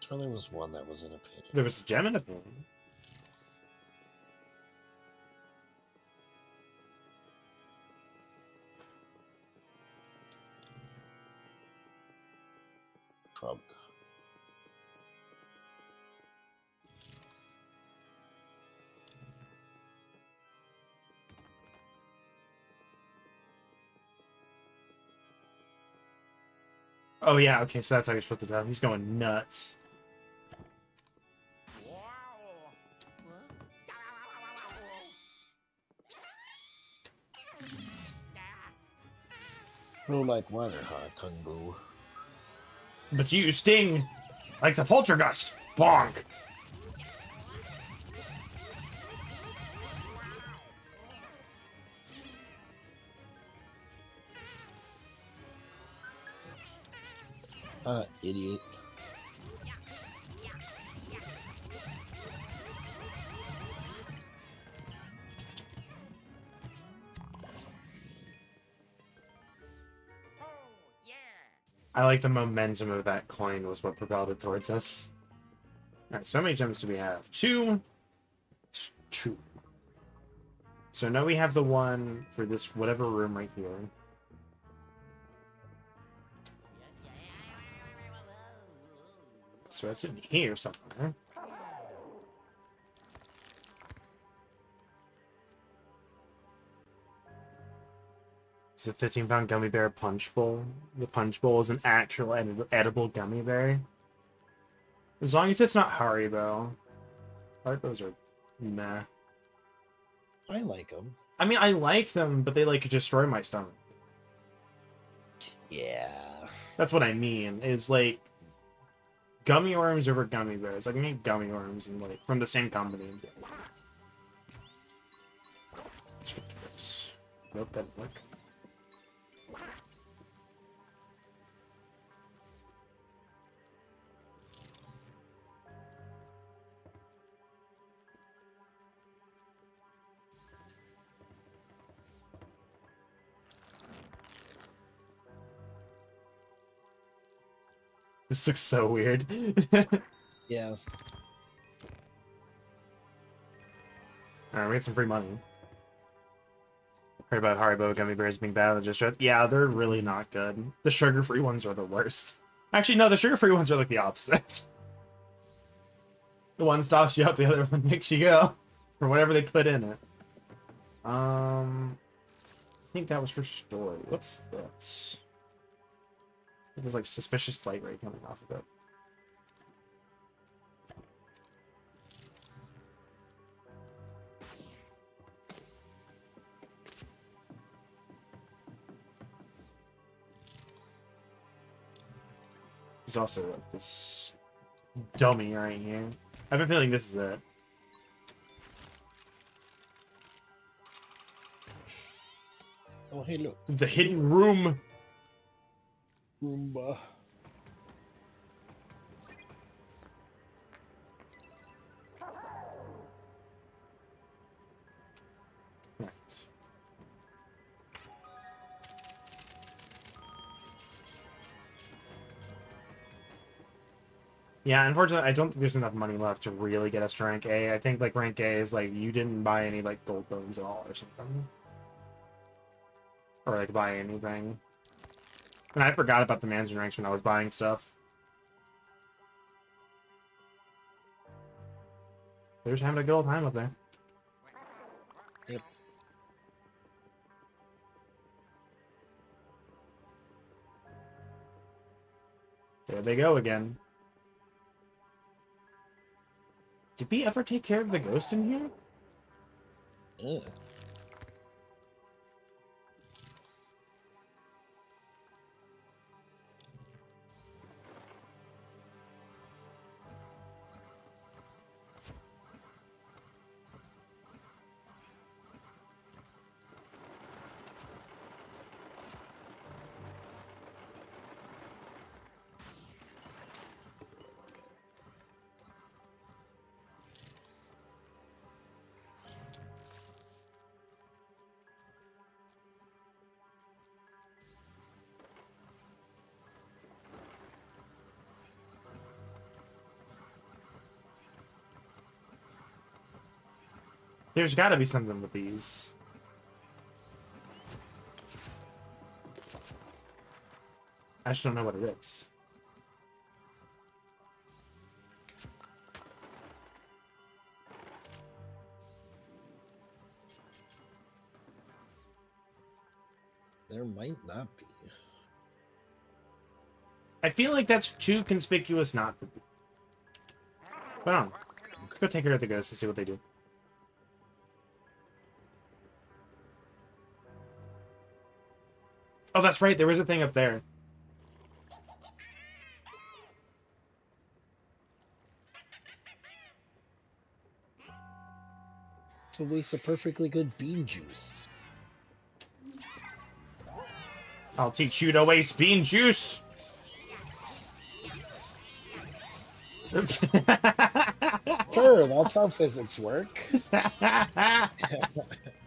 Sure, there was one that was in a painting. There was a gem in a painting. Oh yeah, okay, so that's how you're supposed to tell. He's going nuts. Flew like water, huh, King Boo? But you sting like the poltergust. Bonk. Uh, idiot. I like the momentum of that coin was what propelled it towards us. Alright, so how many gems do we have? Two. Two. So now we have the one for this whatever room right here. So that's in here somewhere. It's a 15 pound gummy bear punch bowl. The punch bowl is an actual ed- edible gummy bear. As long as it's not Haribo. Haribos are meh. I like them. I mean, I like them, but they like destroy my stomach. Yeah. That's what I mean. Is like gummy worms over gummy bears. I can eat gummy worms and like from the same company. Nope, that work. This looks so weird. Yeah. Alright, we get some free money. Heard about Haribo gummy bears being bad the district. Yeah, they're really not good. The sugar-free ones are the worst. Actually, no, the sugar-free ones are like the opposite. The one stops you up, the other one makes you go. For whatever they put in it. Um, I think that was for story. What's this? There's like suspicious light ray coming off of it. There's also like this dummy right here. I have a feeling this is it. Oh, hey, look. The hidden room Roomba. Right. Yeah, unfortunately, I don't think there's enough money left to really get us to rank A. I think like rank A is like you didn't buy any like gold bones at all or something, or like buy anything. And I forgot about the mansion ranks when I was buying stuff. They're just having a good old time up there. Yep. There they go again. Did we ever take care of the ghost in here? Ugh. There's got to be something with these. I just don't know what it is. There might not be. I feel like that's too conspicuous not to be. But on. Let's go take care of the ghosts and see what they do. Oh, that's right. There is a thing up there. It's a waste of perfectly good bean juice. I'll teach you to waste bean juice. Sure, that's how physics work.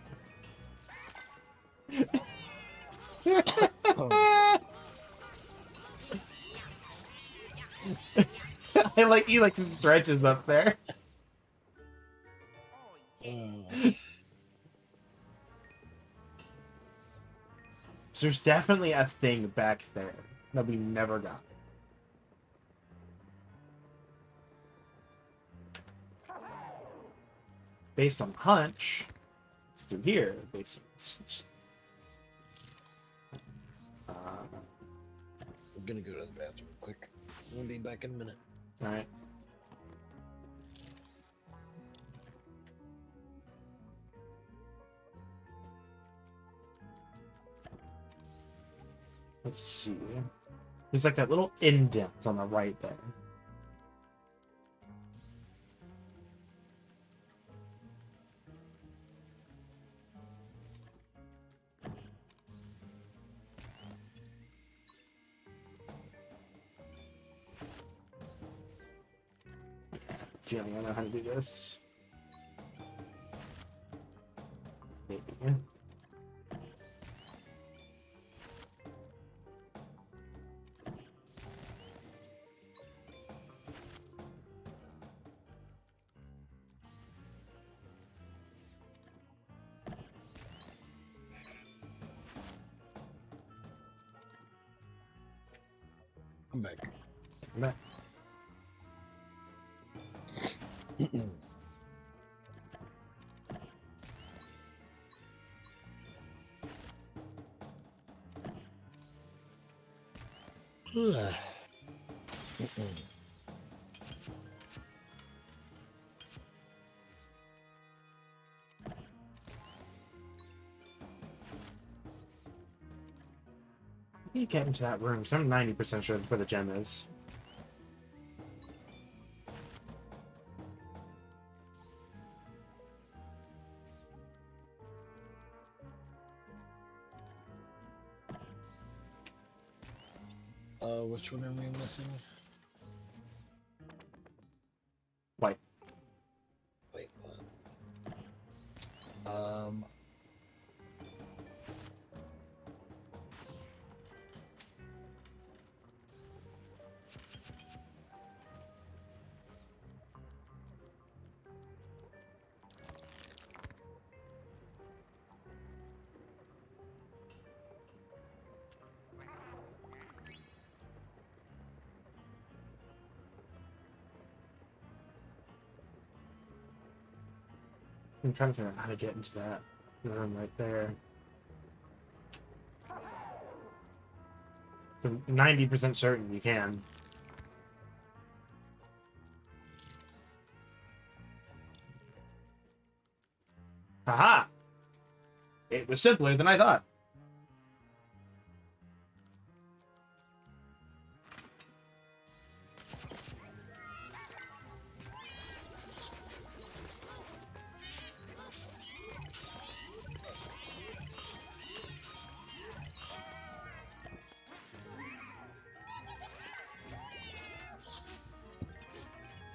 I like he likes like stretches up there. So there's definitely a thing back there that we never got. Based on hunch, it's through here. Based on I'm gonna go to the bathroom quick. I'm gonna be back in a minute. all right. Let's see. There's like that little indent on the right there. Feeling I know how to do this. Maybe. Mm-mm. You get into that room, so I'm 90% sure where the gem is. Uh, which one are we missing? I'm trying to figure out how to get into that room right there. So 90% certain you can. Aha! It was simpler than I thought.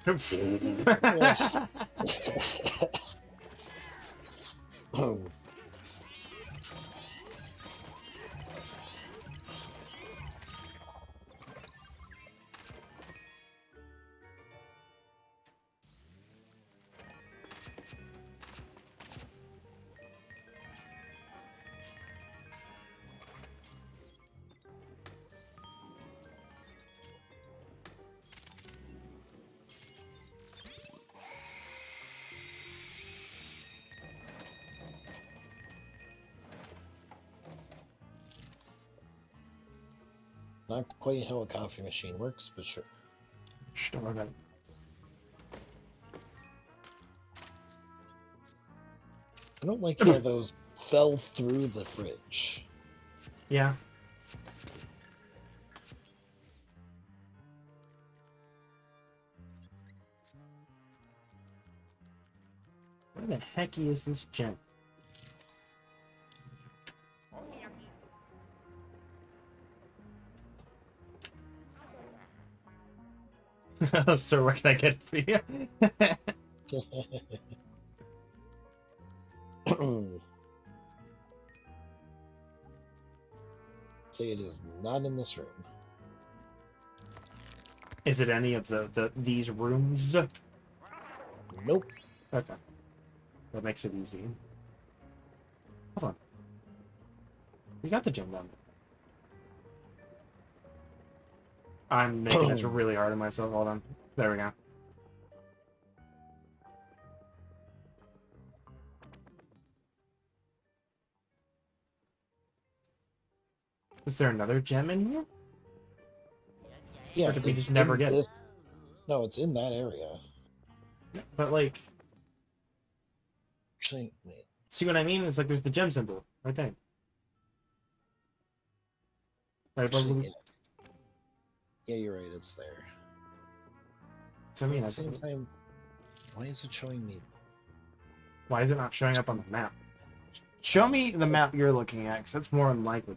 Not quite how a coffee machine works, but sure. Shh, don't worry about it. I don't like how those fell through the fridge. Yeah. Where the heck is this gem? so where can I get for you? Say it is not in this room. Is it any of the, the these rooms? Nope. Okay. That makes it easy. Hold on. We got the gym done. I'm making this really hard on myself. Hold on. There we go. Is there another gem in here? Yeah, Or did we just never get it? this... No, it's in that area. But like, Actually, see what I mean? It's like there's the gem symbol right there. Right above Actually, the- yeah. Yeah, you're right. It's there. So I mean, At the same time, why is it showing me? why is it not showing up on the map? Show me the map you're looking at, because that's more unlikely.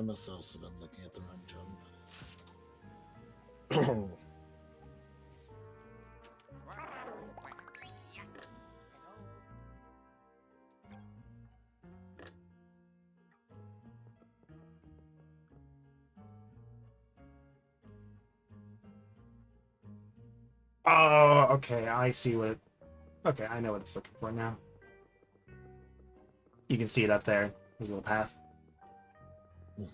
I must also been looking at the wrong jump. Oh, okay, I see what. Okay, I know what it's looking for now. You can see it up there. There's a little path.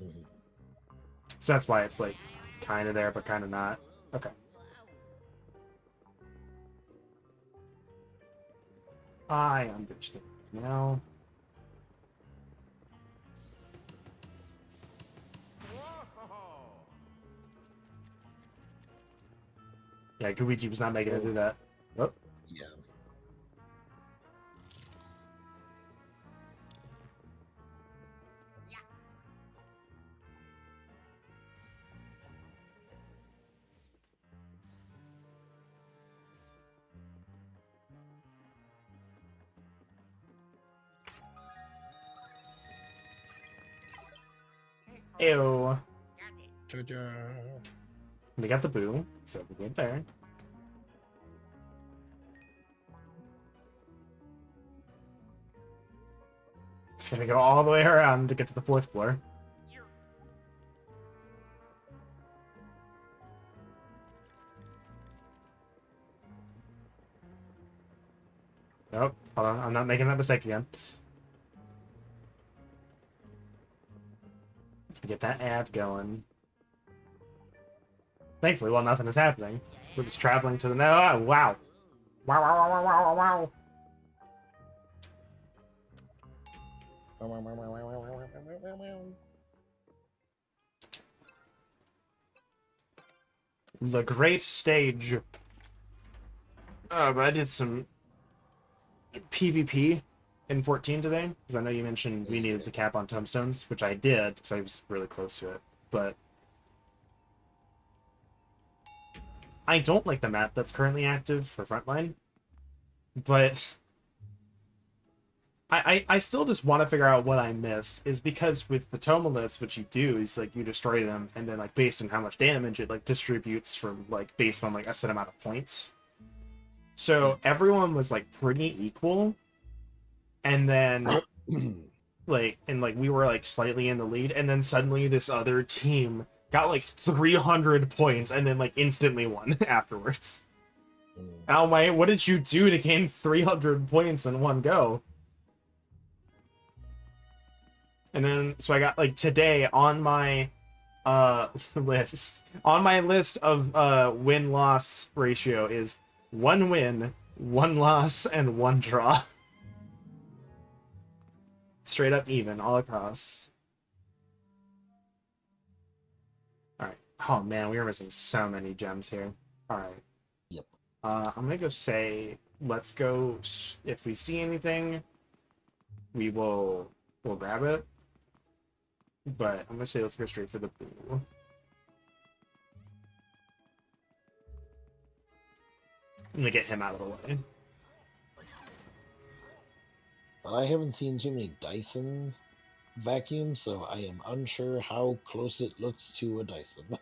So that's why it's like kind of there, but kind of not. Okay. I understand now. Yeah, Gooigi was not making it through that. Oh, Ew. Got it. Ta-da. We got the boo, so we're good there. Gonna go all the way around to get to the fourth floor. Nope, hold on, I'm not making that mistake again. Get that ad going. Thankfully, while nothing is happening, we're just traveling to the. Oh, wow. Wow, wow, wow, wow, wow, wow, wow. The Great Stage. Uh, but I did some PvP in 14 today, because I know you mentioned we needed to cap on tomestones, which I did, because I was really close to it. But I don't like the map that's currently active for Frontline, but I, I, I still just want to figure out what I missed. Is because with the Tomeliths, what you do is like you destroy them, and then like based on how much damage it like distributes from like based on like a set amount of points. So everyone was like pretty equal, and then like and like we were like slightly in the lead, and then suddenly this other team got like 300 points and then like instantly won afterwards. Mm. I'm what did you do to gain 300 points in one go? And then, so I got like today on my uh list, on my list of uh win loss ratio is one win, one loss, and one draw. Straight up even all across. Alright. Oh man, we were missing so many gems here. Alright. Yep. Uh, I'm gonna go say, let's go. If we see anything, we will we'll grab it. But I'm gonna say let's go straight for the boo. I'm gonna get him out of the way. But I haven't seen too many Dyson vacuums, so I am unsure how close it looks to a Dyson.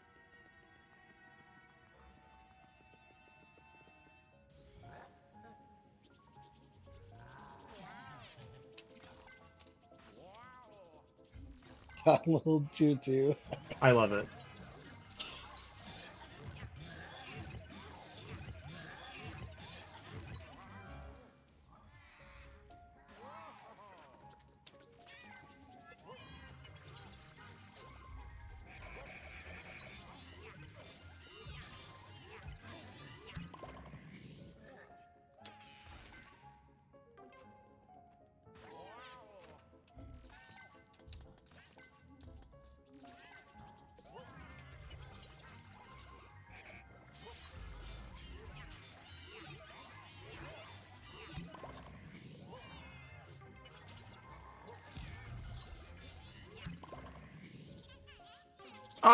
A little tutu. I love it.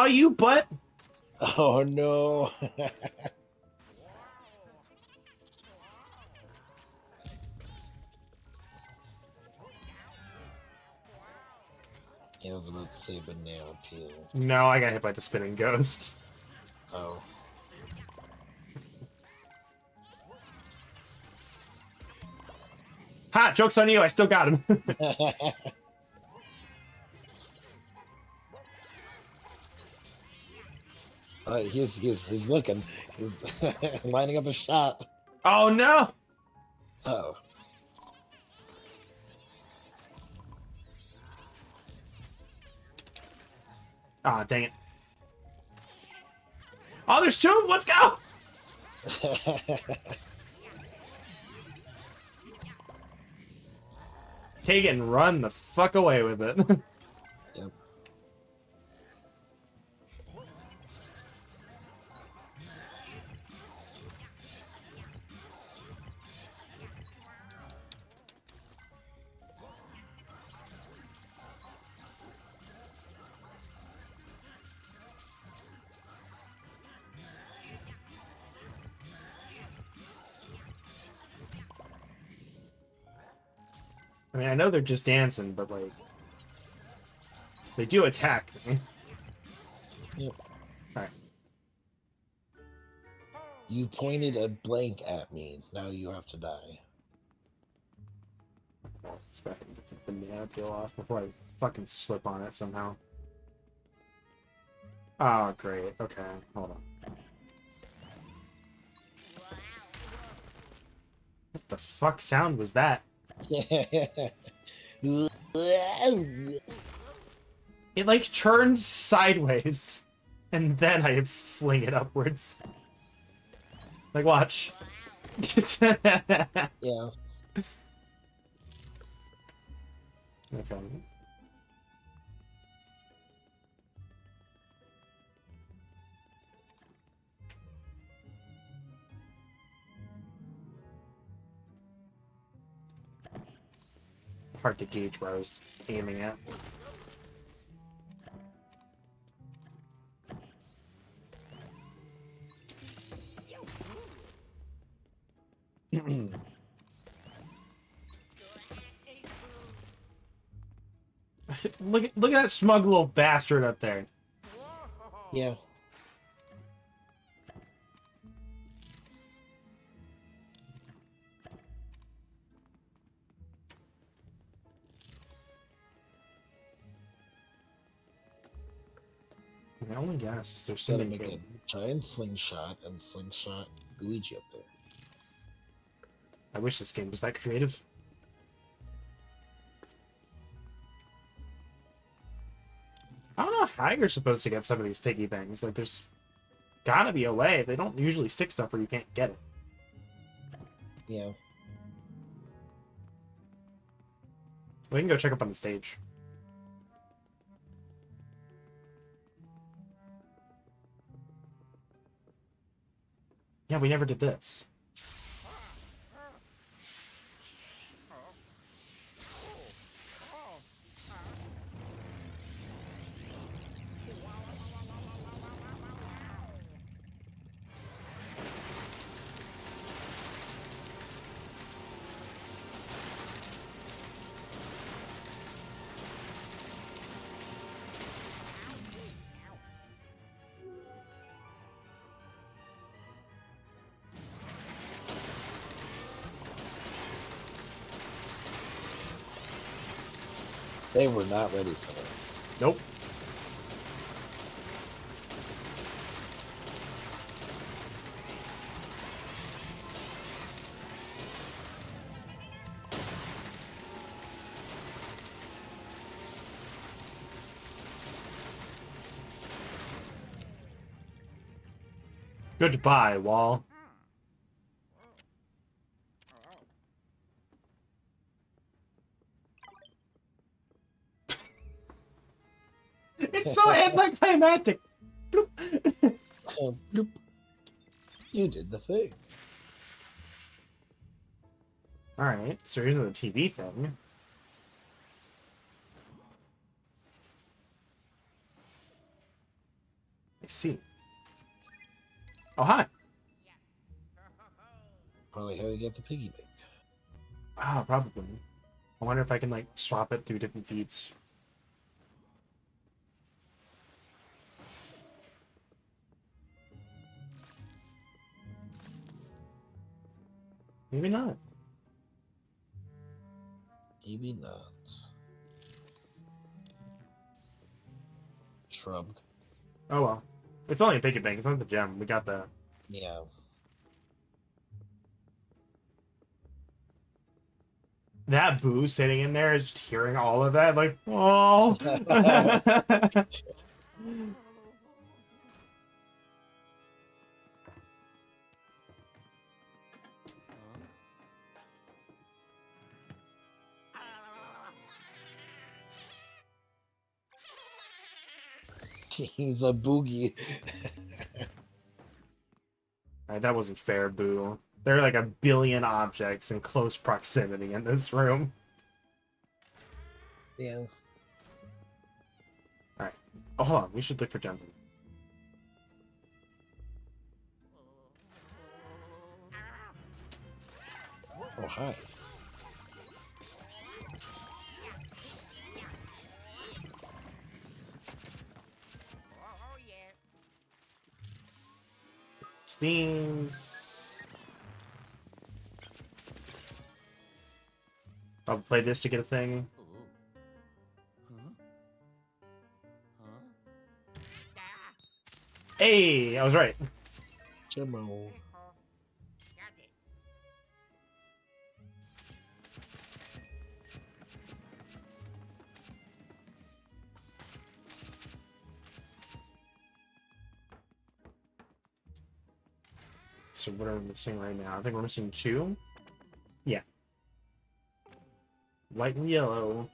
Oh, you butt! Oh no. I was about to say banana peel. No, I got hit by the spinning ghost. Oh. Ha! Joke's on you, I still got him. uh, he's he's he's looking. He's lining up a shot. oh no! Oh. Ah, dang it. Oh, there's two! Let's go! Take it and run the fuck away with it. know they're just dancing, but like, they do attack me. Yep. Alright. You pointed a blank at me. Now you have to die. Let's go ahead and get the banana peel off before I fucking slip on it somehow. Oh, great. Okay, hold on. What the fuck sound was that? It like churned sideways, and then I fling it upwards. Like, watch. yeah. Okay. Hard to gauge where I was aiming at. look at look at that smug little bastard up there. yeah. My only guess is there's so Gotta make a giant slingshot and slingshot Luigi up there. I wish this game was that creative. I don't know how you're supposed to get some of these piggy things. Like, there's gotta be a way. They don't usually stick stuff where you can't get it. Yeah. We can go check up on the stage. Yeah, we never did this. They were not ready for this. Nope. Goodbye, Wall. Anticlimactic. Bloop. Uh, bloop. You did the thing. All right, so here's the TV thing. I see. Oh, hi. Probably how you get the piggy bank. Ah, probably. I wonder if I can, like, swap it through different feeds. Maybe not. Maybe not. Shrugged. Oh, well. It's only a piggy bank. It's not the gem. We got the... Yeah. That boo sitting in there is just hearing all of that, like, oh. He's a boogie. Alright, that wasn't fair, boo. There are like a billion objects in close proximity in this room. Yeah. Alright. Oh, hold on. We should look for gems. Oh, hi. I'll play this to get a thing. Hey, I was right. What are we missing right now? I think we're missing two. Yeah. White and yellow.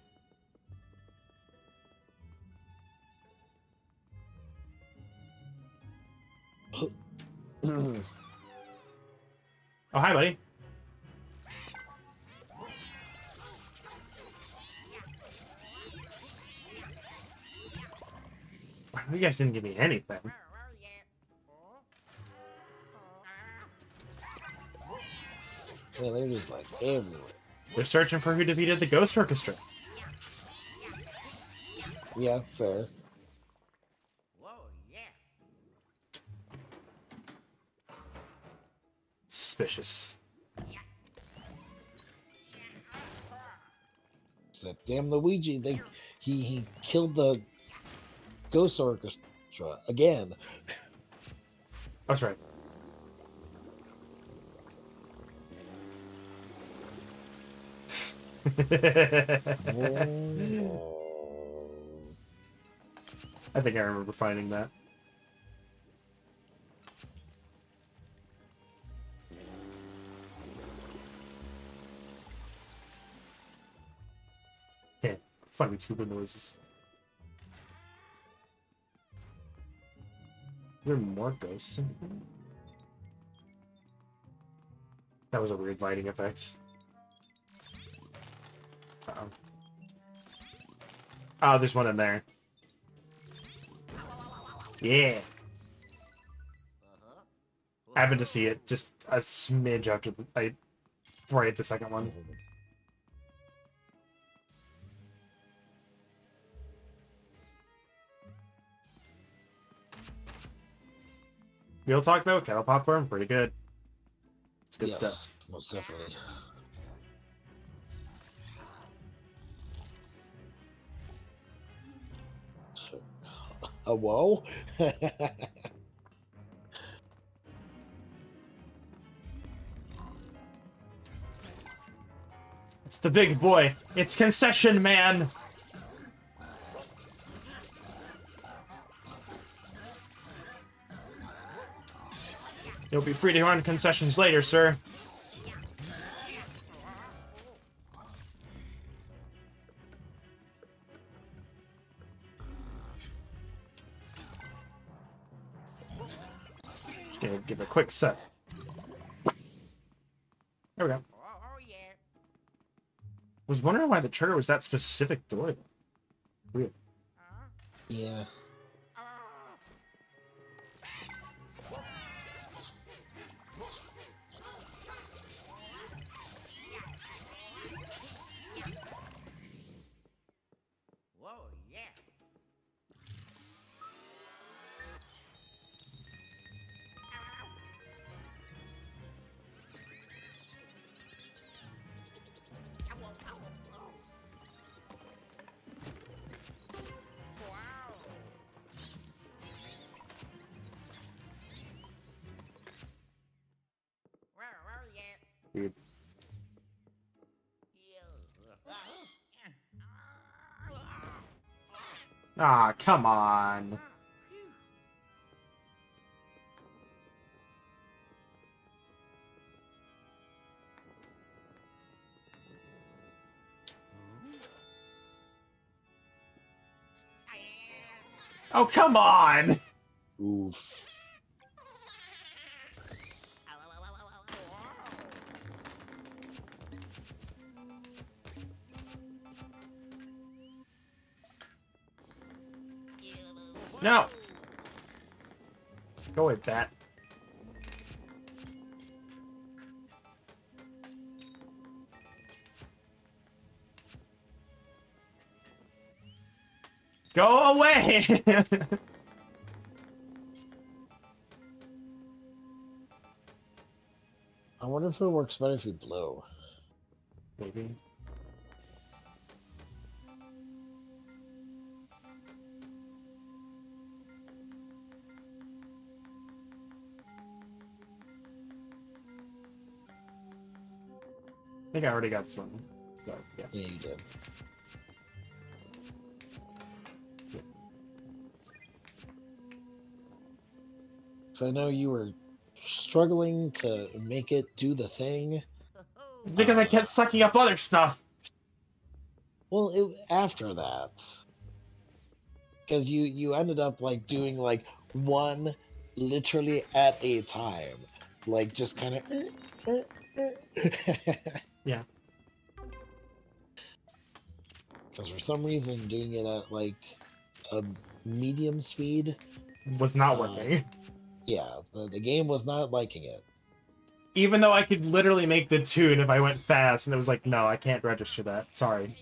Oh, hi, buddy. You guys didn't give me anything. Yeah, they're just like everywhere. They're searching for who defeated the Ghost Orchestra. Yeah, fair. Whoa, yeah. Suspicious. It's that damn Luigi. They he he killed the Ghost Orchestra again. That's right. I think I remember finding that. Yeah, funny tuba noises. There are more ghosts in here? That was a weird lighting effect. Uh-oh. Oh, there's one in there. Yeah. I happened to see it just a smidge after the, I right at the second one. Real talk though, kettle popcorn, pretty good. It's good yes, stuff. most definitely. A whoa? It's the big boy. It's concession man. You'll be free to run concessions later, sir. Quick set. There we go. Oh, yeah. Was wondering why the trigger was that specific door. Weird. Yeah. Ah, come on. Oh, come on! Oof. No! Go away, bat. Go away! I wonder if it works better if you blow. Maybe. Think I already got this one. So, yeah. Yeah, you did. So I know you were struggling to make it do the thing. Because I uh, kept sucking up other stuff. Well, it, after that, because you you ended up like doing like one literally at a time, like just kind of. Eh, eh, eh. Yeah. Because for some reason, doing it at like a medium speed, Was not Uh, working. yeah, the, the game was not liking it. Even though I could literally make the tune if I went fast, and it was like, no, I can't register that. Sorry.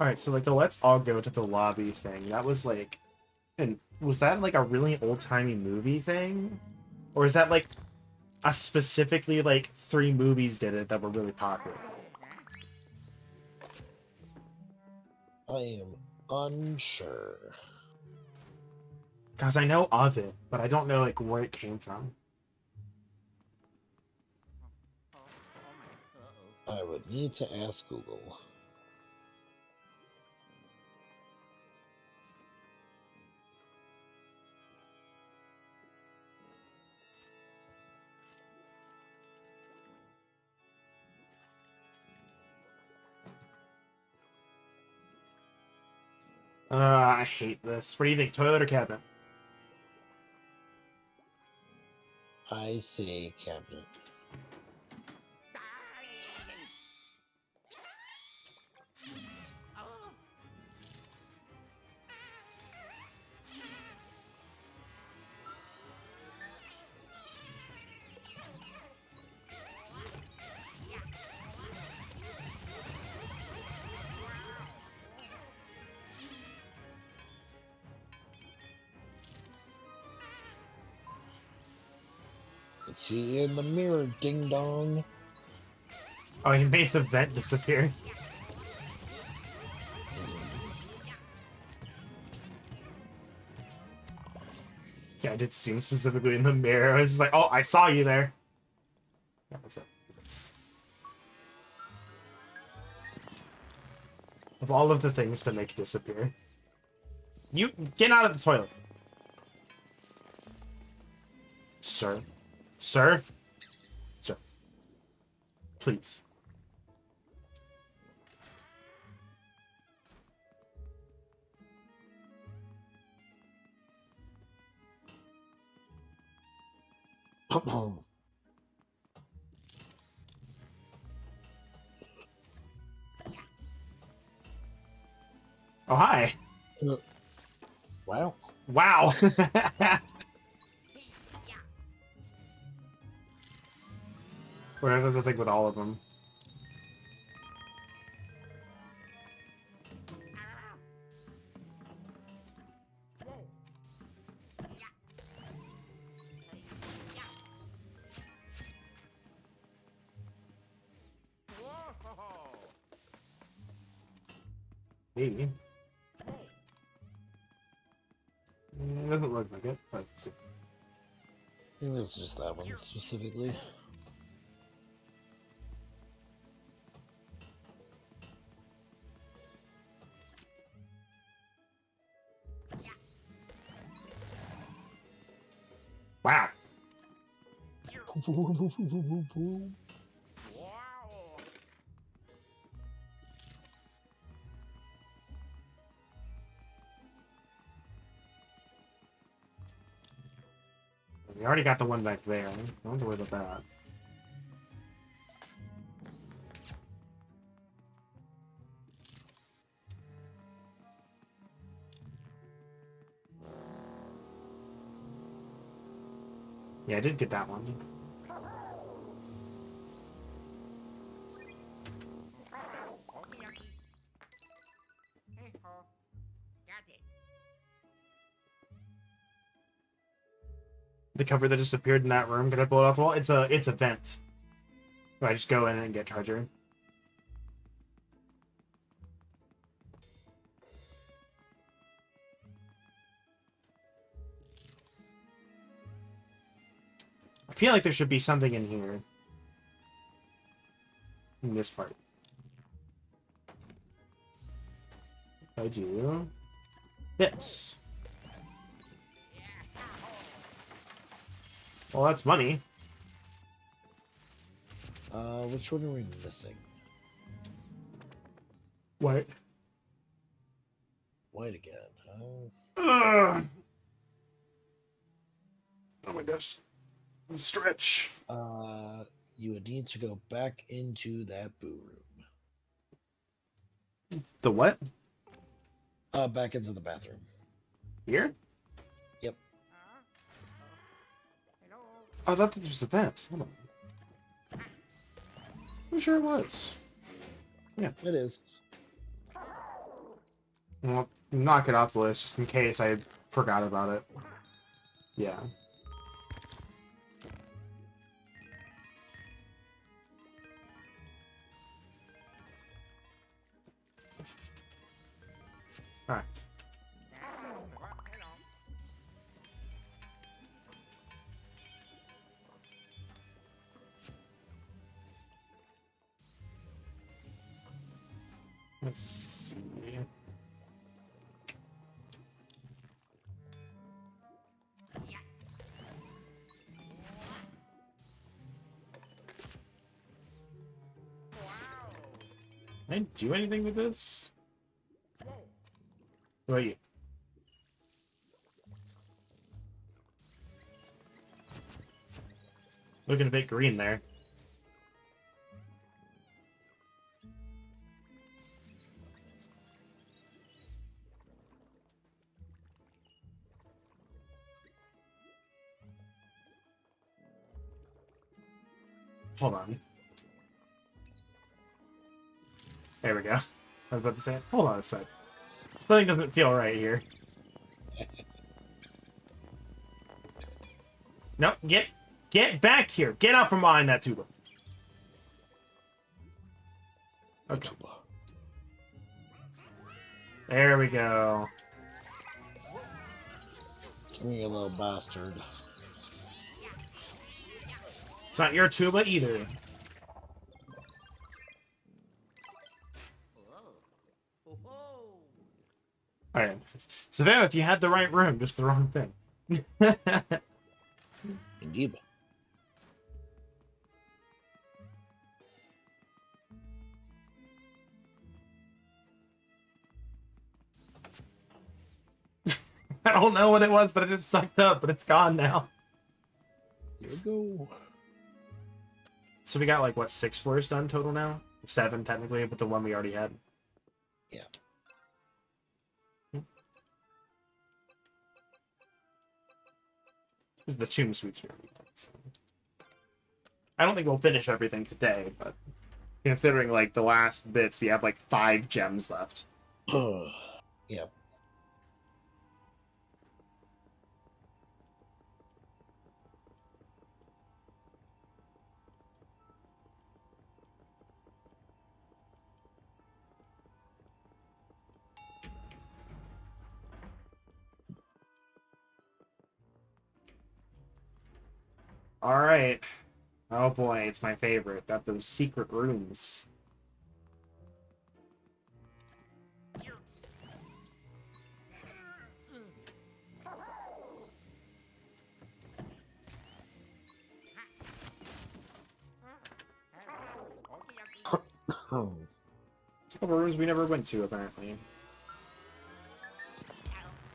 Alright, so like the let's all go to the lobby thing. That was like and was that like a really old timey movie thing? Or is that like a specifically like three movies did it that were really popular? I am unsure. Because I know of it, but I don't know like where it came from. I would need to ask Google. Uh, I hate this. What do you think, toilet or cabinet? I say cabinet. See you in the mirror, ding dong. Oh, he made the vent disappear. Yeah, I did see him specifically in the mirror. I was just like, oh, I saw you there. Of all of the things to make disappear. You get out of the toilet. Sir. Sir. Sir. Please. Oh, hi. Uh, wow. Wow. Whatever the thing with all of them. Maybe. Doesn't look like it, but let's see. It was just that one specifically. Wow. We already got the one back there. Don't worry about that. Yeah, I did get that one. Cover that just appeared in that room. Can I pull it off the wall? It's a it's a vent. Do I just go in and get charger? I feel like there should be something in here. In this part. I do this. Well, that's money. Uh, which one are we missing? What? White again. Oh, Ugh. Oh my gosh. Stretch. uh, you would need to go back into that boo room. The what? Uh, back into the bathroom. Here? Oh, I thought this was a vent. Hold on. I'm sure it was. Yeah. It is. Well, knock it off the list just in case I forgot about it. Yeah. Let's see. Can I do anything with this? What are you? Looking a bit green there. Hold on. There we go. I was about to say, hold on a sec. Something doesn't feel right here. No, get get back here. Get out from behind that tuba. Okay, there we go. Come here, you little bastard. It's not your tuba either. Alright. Savannah, if you had the right room, just the wrong thing. Indeed. I don't know what it was that I just sucked up, but it's gone now. Here we go. So we got like what six floors done total now? Seven technically, but the one we already had. Yeah. This is the tomb suites we already had. So. I don't think we'll finish everything today, but considering like the last bits, we have like five gems left. yeah. All right. Oh boy, it's my favorite. Got those secret rooms. Oh, It's a couple rooms we never went to apparently.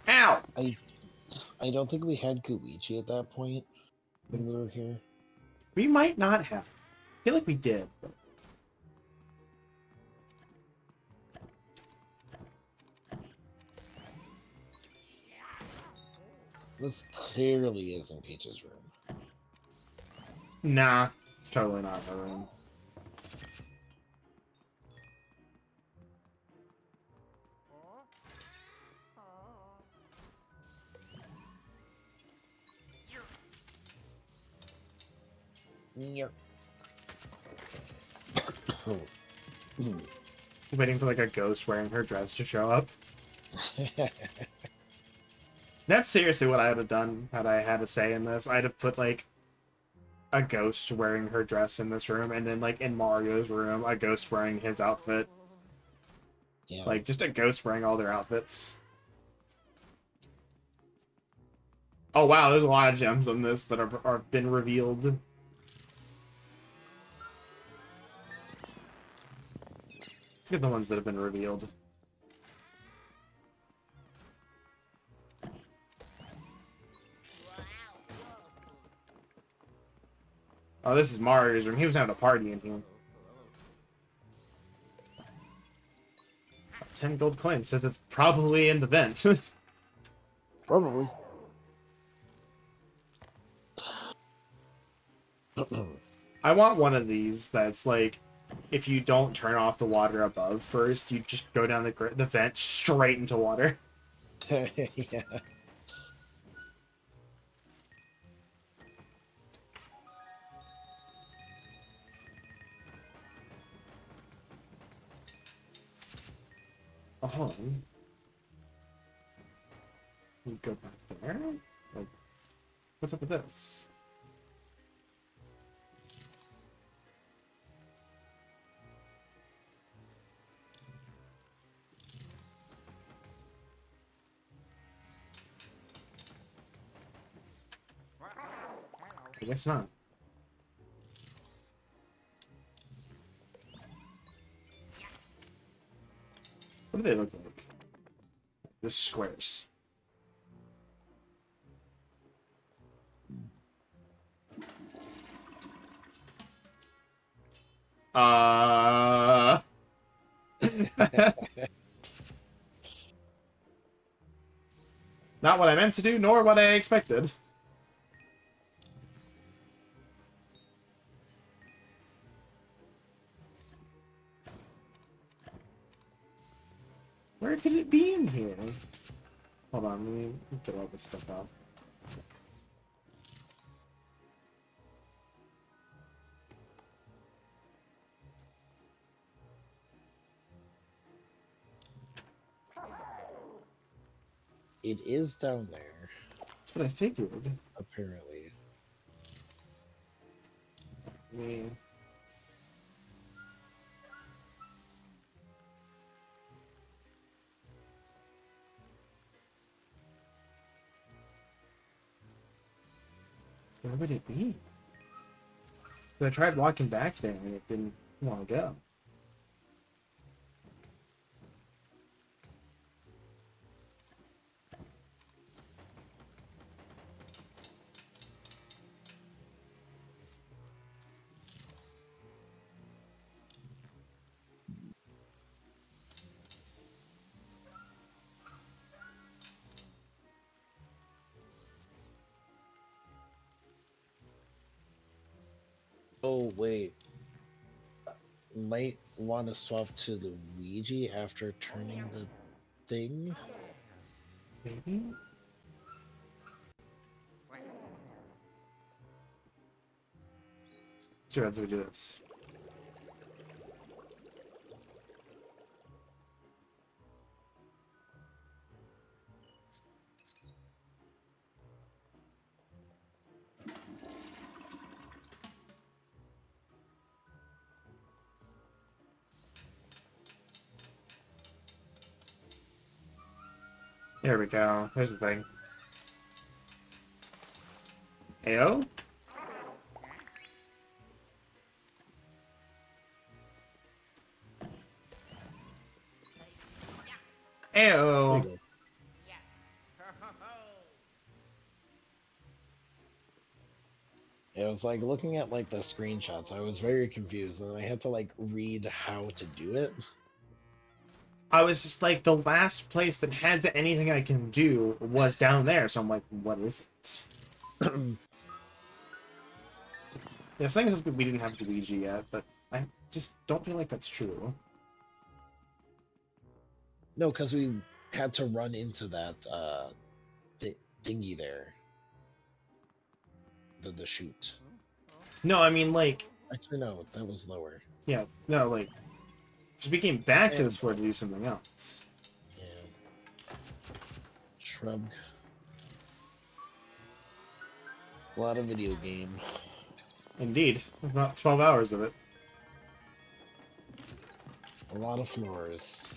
Ow! I don't think we had Gooigi at that point when we were here. We might not have. I feel like we did. This clearly isn't Peach's room. Nah, it's totally not her room. Yep. Waiting for like a ghost wearing her dress to show up. That's seriously what I would have done had I had a say in this. I'd have put like a ghost wearing her dress in this room, and then like in Mario's room, a ghost wearing his outfit. yeah. Like just a ghost wearing all their outfits. Oh wow, there's a lot of gems in this that are are been revealed. Let's get the ones that have been revealed. Oh, this is Mario's room. He was having a party in here. 10 gold coins says it's probably in the vent. Probably. I want one of these that's like, if you don't turn off the water above first, you just go down the the vent straight into water. yeah. Oh, hold on. We go back there. Like, what's up with this? I guess not. What do they look like? Just squares. Uh. Not what I meant to do, nor what I expected. Where could it be in here? Hold on, let me get all this stuff off. It is down there, That's what I figured. apparently. I mean, where would it be? 'Cause I tried walking back there and it didn't want to go. Oh wait. Might want to swap to the Gooigi after turning the thing. Maybe? Sure, let's do this. There we go. There's the thing. Ayo? There Ayo! It was like looking at like the screenshots, I was very confused, and I had to like read how to do it. I was just like, the last place that has anything I can do was down there, so I'm like, what is it? Yeah, saying is we didn't have Gooigi yet, but I just don't feel like that's true. no, because we had to run into that uh th- thingy there. The the chute. No, I mean like Actually, no, that was lower. yeah, no, like because we came back to this floor to do something else. Yeah. Shrug. A lot of video game. Indeed, about twelve hours of it. A lot of floors.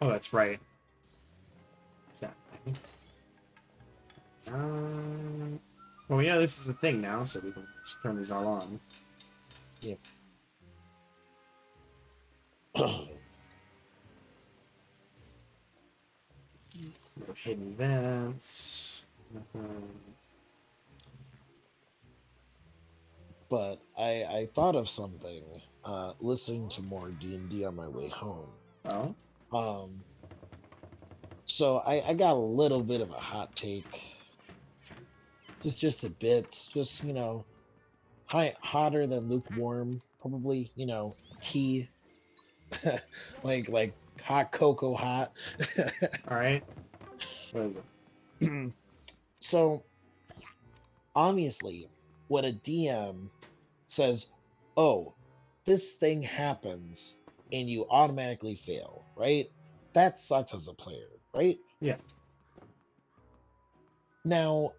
Oh, that's right. What's that thing? Um, well, yeah, this is a thing now, so we can just turn these all on. No hidden vents. Nothing. but I I thought of something uh listening to more D&D on my way home. Oh, Um so I I got a little bit of a hot take. Just just a bit, just you know, high hotter than lukewarm, probably, you know, tea. like like hot cocoa hot. all right. What is it? so obviously when a dm says oh this thing happens and you automatically fail right that sucks as a player right? Yeah. now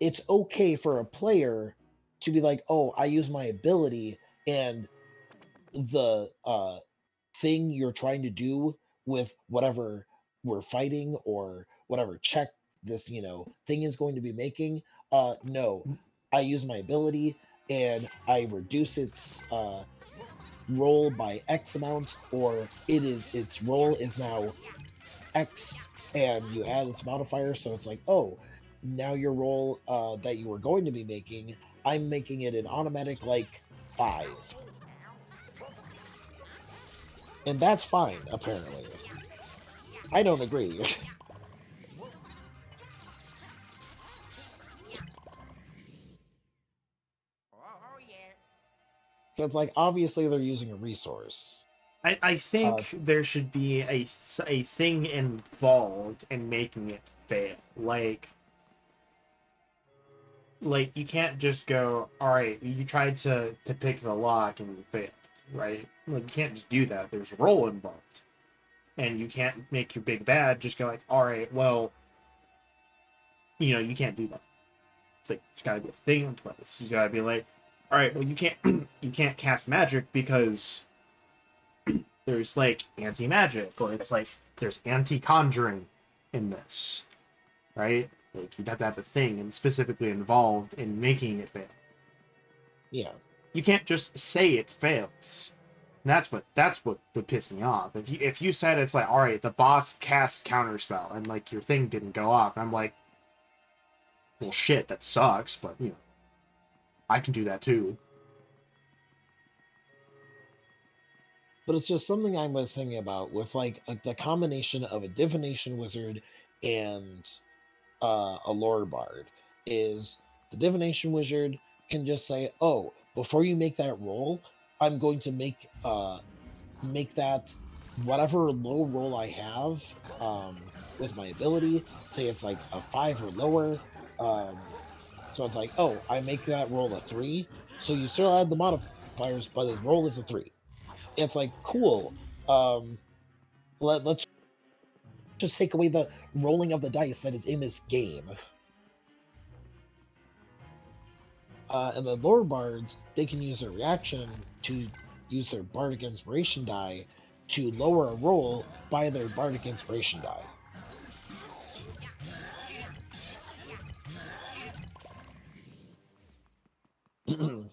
it's okay for a player to be like oh i use my ability and the uh thing you're trying to do with whatever we're fighting or whatever check this you know thing is going to be making uh no. I use my ability and i reduce its uh roll by x amount or it is its roll is now x and you add its modifier so it's like oh now your roll uh that you were going to be making i'm making it an automatic like five. And that's fine apparently. I don't agree It's like obviously they're using a resource. I, I think uh, there should be a, a thing involved in making it fail. Like, like you can't just go, all right, you tried to to pick the lock and you failed, right? Like you can't just do that. There's a roll involved, and you can't make your big bad just go like, all right, well, you know, you can't do that. It's like there's got to be a thing in place. You got to be like, all right, well, you can't you can't cast magic because there's like anti magic or it's like there's anti conjuring in this, right? Like you'd have to have a thing and specifically involved in making it fail. Yeah. You can't just say it fails. And that's what that's what would piss me off. If you if you said it's like, all right, the boss cast counterspell and like your thing didn't go off, and I'm like, well, shit, that sucks, but you know, I can do that too. But it's just something I was thinking about with like a, the combination of a divination wizard and uh, a lore bard is the divination wizard can just say, "Oh, before you make that roll, I'm going to make uh make that whatever low roll I have um, with my ability. Say it's like a five or lower. Um, so it's like, oh, I make that roll a three. So you still add the modifiers, but the roll is a three. It's like cool. Um, let, let's just take away the rolling of the dice that is in this game. Uh, and the lore bards, they can use their reaction to use their bardic inspiration die to lower a roll by their bardic inspiration die.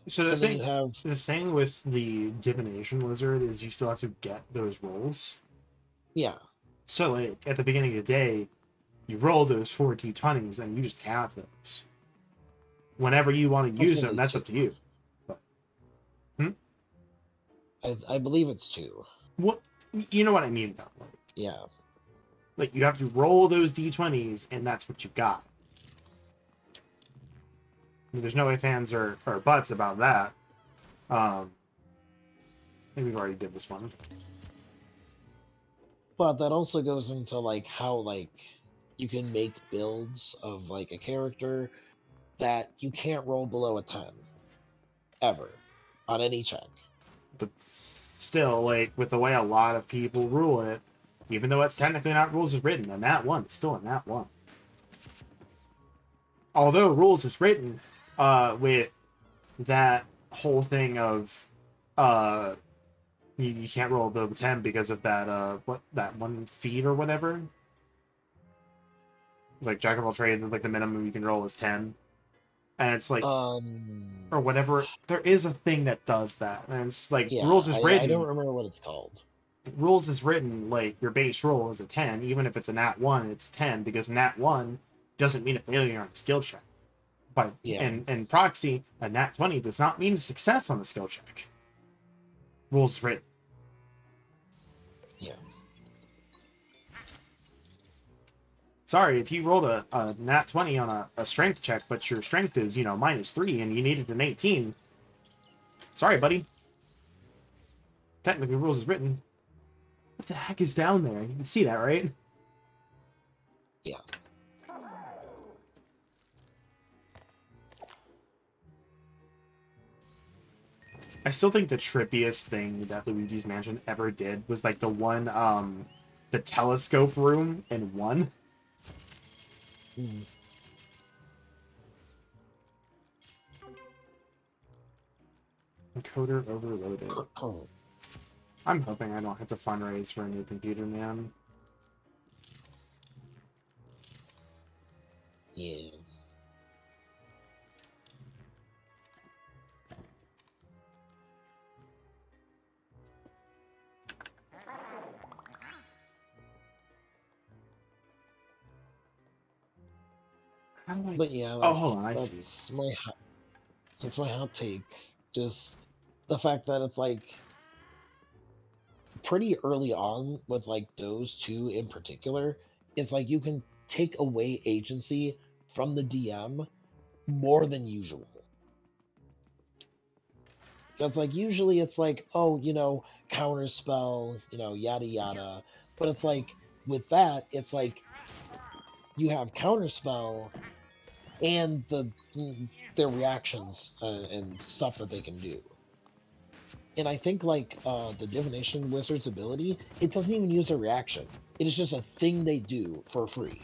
So the thing, have... the thing with the divination wizard is you still have to get those rolls. yeah, So like at the beginning of the day, you roll those four d20s and you just have those. Whenever you want to use them, that's up to you. Hmm? I, I believe it's two. What you know what I mean though. Like, Yeah, like you have to roll those d20s and that's what you got. I mean, there's no ifs, ands, or, or buts about that. Um, think we've already did this one. But that also goes into like how like you can make builds of like a character that you can't roll below a 10 ever on any check. But still, like with the way a lot of people rule it, even though it's technically not rules as written, a that one, it's still in that one. Although rules is written, uh, with that whole thing of uh you, you can't roll below 10 because of that uh what that one feat or whatever? Like jack of all trades is like the minimum you can roll is 10 and it's like Um, or whatever. There is a thing that does that. And it's like yeah, rules is I, written I don't remember what it's called. rules is written like your base roll is a 10 even if it's a nat 1 it's a 10 because nat 1 doesn't mean a failure on a skill check but Yeah. in, in proxy a nat 20 does not mean success on the skill check. Rules written. Yeah. sorry if you rolled a, a nat 20 on a, a strength check but your strength is you know minus 3 and you needed an 18 sorry buddy. Technically rules is written. What the heck is down there? You can see that right? Yeah. I still think the trippiest thing that Luigi's Mansion ever did was like the one, um, the telescope room in one. Mm. Encoder overloaded. Oh, I'm hoping I don't have to fundraise for a new computer, man. yeah. But yeah, Oh, hold on, that's, my hot, that's my hot take. Just the fact that it's like pretty early on with like those two in particular. It's like you can take away agency from the DM more than usual. It's like usually it's like oh you know counter spell you know yada yada, but it's like with that it's like you have counterspell and the their reactions uh, and stuff that they can do. And I think like uh, the divination wizard's ability, it doesn't even use a reaction. It is just a thing they do for free.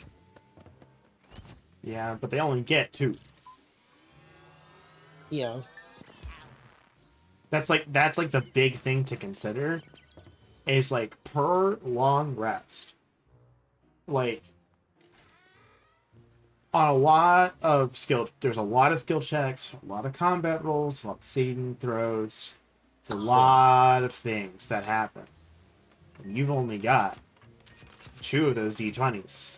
Yeah, but they only get two. Yeah, That's like that's like the big thing to consider. Is like per long rest. Like on a lot of skill there's a lot of skill checks, a lot of combat rolls, a lot of saving throws. It's a lot of things that happen. And you've only got two of those D20s.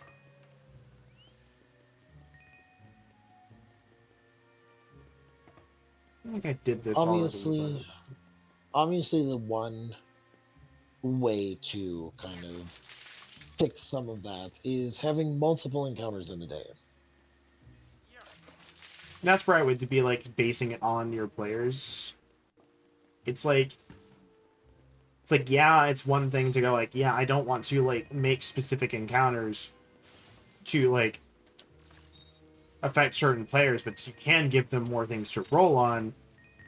I think I did this obviously, obviously the one way to kind of fix some of that is having multiple encounters in a day. And that's where I would be like basing it on your players. It's like it's like yeah, it's one thing to go like, yeah, I don't want to like make specific encounters to like affect certain players, but you can give them more things to roll on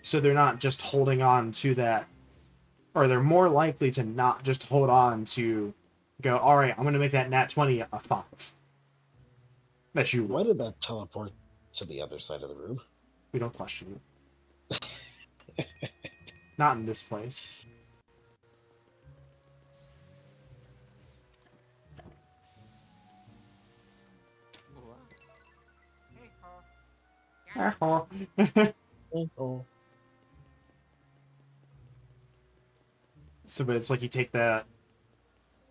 so they're not just holding on to that or they're more likely to not just hold on to go, all right, I'm gonna make that nat twenty a five. That you Why did that teleport to the other side of the room? We don't question you. Not in this place. Oh, so, but it's like you take that.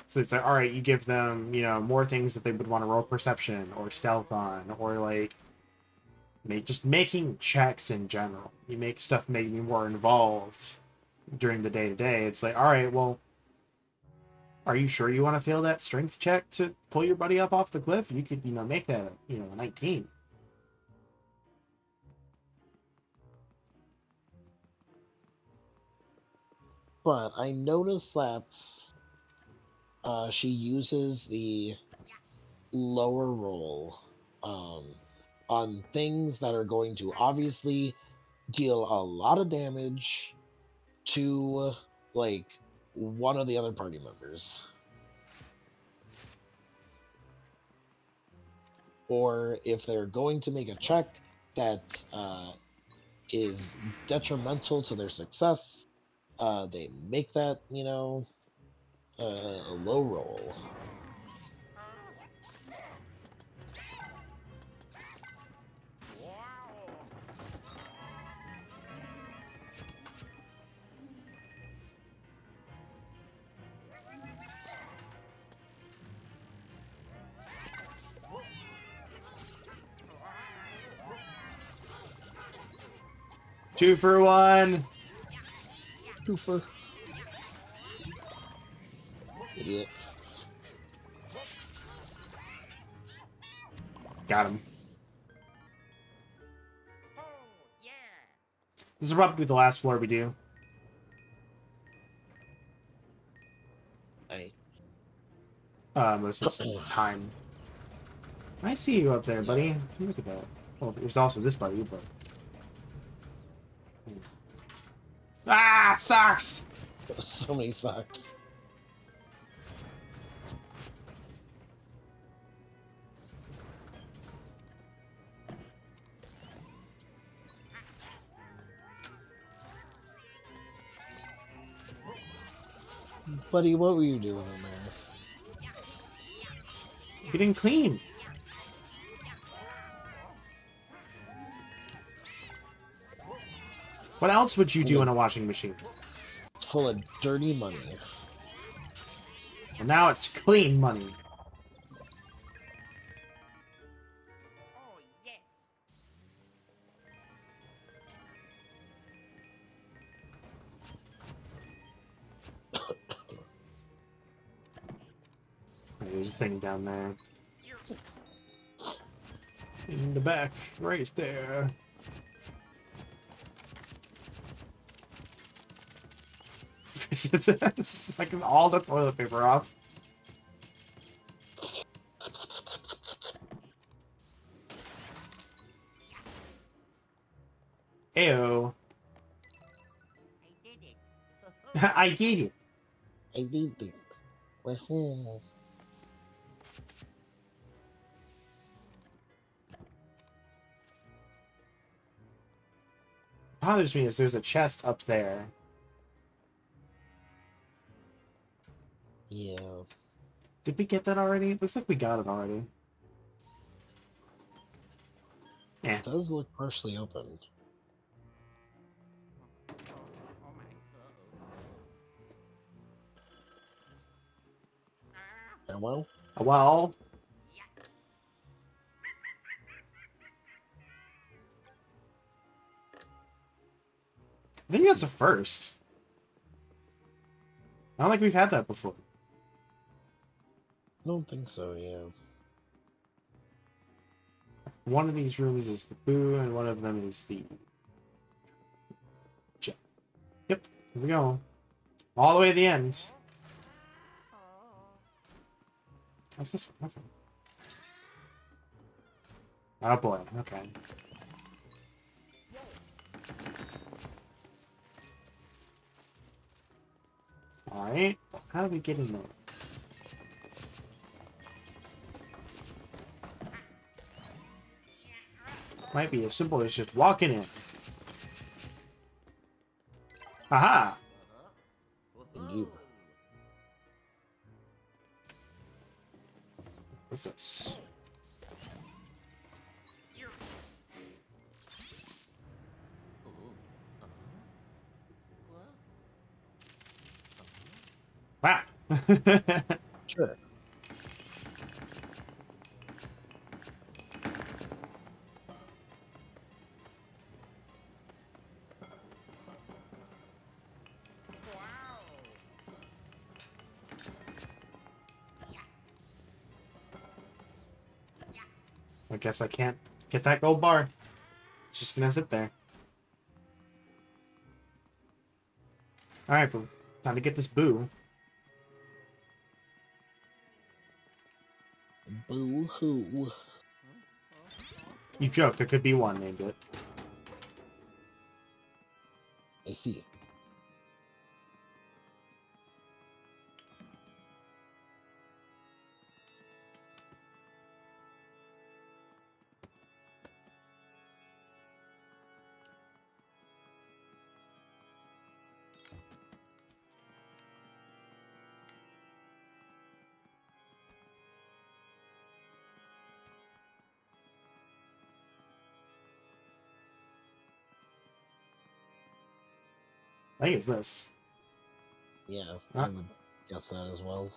So it's like, all right, you give them, you know, more things that they would want to roll perception or stealth on, or like, make just making checks in general. You make stuff make me more involved during the day to day. It's like, all right, well, are you sure you want to fail that strength check to pull your buddy up off the cliff? You could, you know, make that, you know, a 19. but I noticed that uh, she uses the lower roll um, on things that are going to obviously deal a lot of damage to like one of the other party members. Or if they're going to make a check that uh, is detrimental to their success, uh, they make that, you know, uh, a low roll. Two for one. Two for. Idiot. Got him. Oh, yeah. This is probably the last floor we do. I Uh, most of the time. I see you up there, buddy. Look at that. Well, there's also this buddy, but. Ah, socks! so many socks. Buddy, what were you doing in there? Getting clean. What else would you do in a washing machine? Full of dirty money. And now it's clean money. Oh, yes. There's a thing down there. In the back, right there. it's like all the toilet paper off. Ew. I did it. I did it. I did it. Well, bothers me is there's a chest up there. Yeah. Did we get that already? Looks like we got it already. Yeah. It does look partially opened. Oh, oh my. Uh-oh. Ah, well, Well, I think that's a first. I don't think we've had that before. I don't think so, yeah. One of these rooms is the boo, and one of them is the. Yep, here we go. All the way to the end. What's this? Okay. Oh boy, okay. Alright, how do we get in there? Might be as simple as just walking in. Aha! What's this? Wow! Sure. Guess I can't get that gold bar. It's just gonna sit there. Alright, boo. Time to get this boo. Boo hoo. You joke, there could be one named it. I see. I think it's this. Yeah, Huh? I would guess that as well.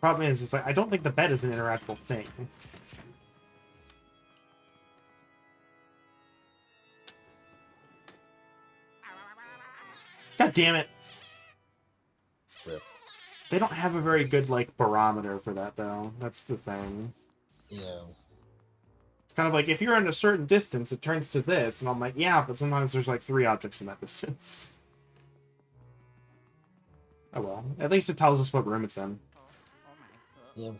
Problem is, it's like I don't think the bed is an interactable thing. God damn it! Rip. They don't have a very good like barometer for that though. That's the thing. Yeah. It's kind of like if you're in a certain distance, it turns to this, and I'm like, yeah, but sometimes there's like three objects in that distance. Oh well. At least it tells us what room it's in. Yeah.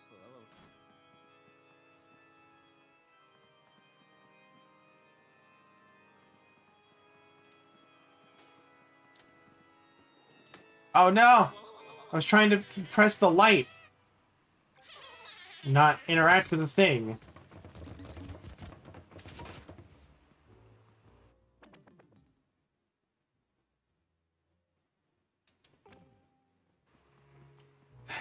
Oh no! I was trying to press the light. Not interact with the thing.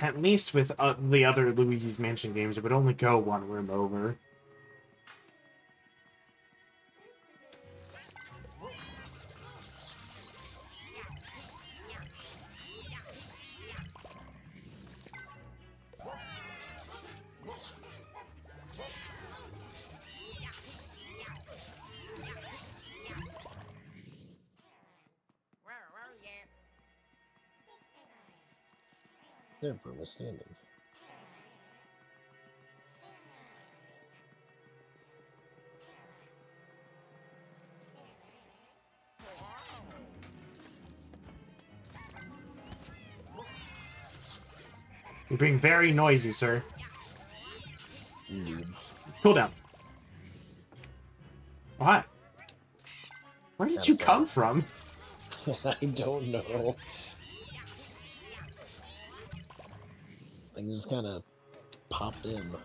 At least with uh, the other Luigi's Mansion games, it would only go one room over. Emperor was standing. You're being very noisy, sir. Indeed. Cool down. What? Where did Have you come from? I don't know. Thing just kind of popped in.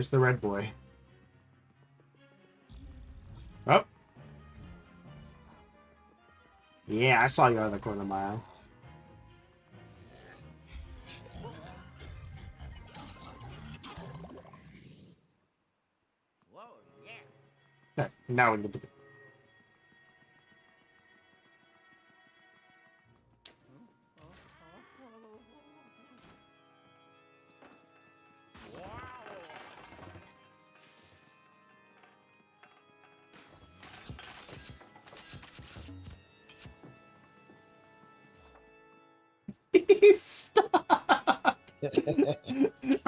Where's the red boy? Oh. Yeah, I saw you out of the corner of my eye. Whoa, yeah. Yeah, Now we get to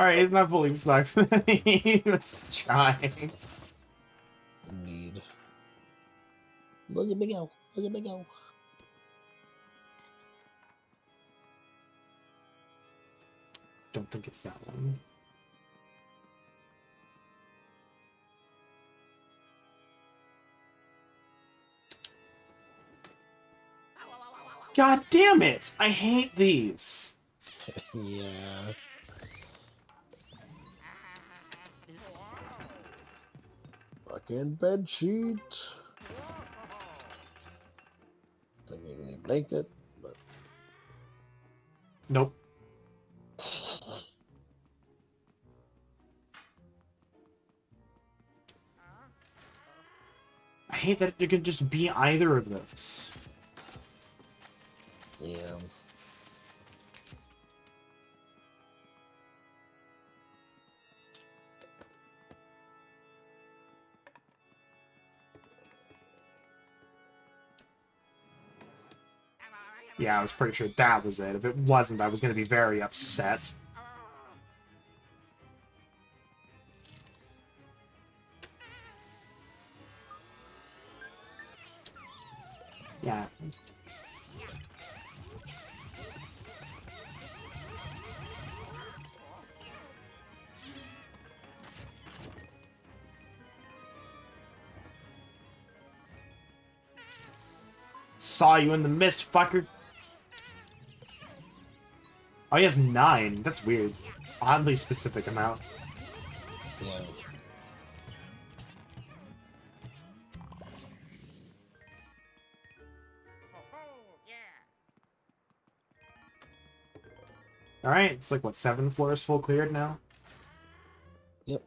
Alright, he's not fully stuck. he's trying. Indeed. Look at me go! Look at me go! Don't think it's that one. God damn it! I hate these. yeah. Fucking bed sheet. Technically blanket, but Nope. I hate that you can just be either of those. yeah. Yeah, I was pretty sure that was it. If it wasn't, I was going to be very upset. Yeah. Saw you in the mist, fucker. Oh, he has nine. That's weird. Oddly specific amount. Yeah. Alright, it's like, what, seven floors full cleared now? Yep.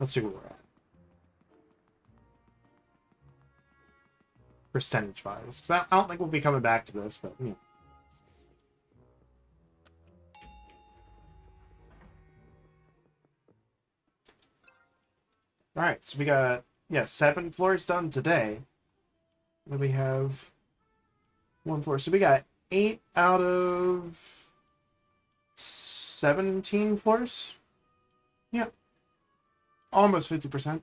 Let's see where we're at. Percentage wise. 'Cause I don't think we'll be coming back to this, but, you know. Alright, so we got, yeah, seven floors done today. Then we have one floor. So we got eight out of 17 floors? Yep. Almost 50%.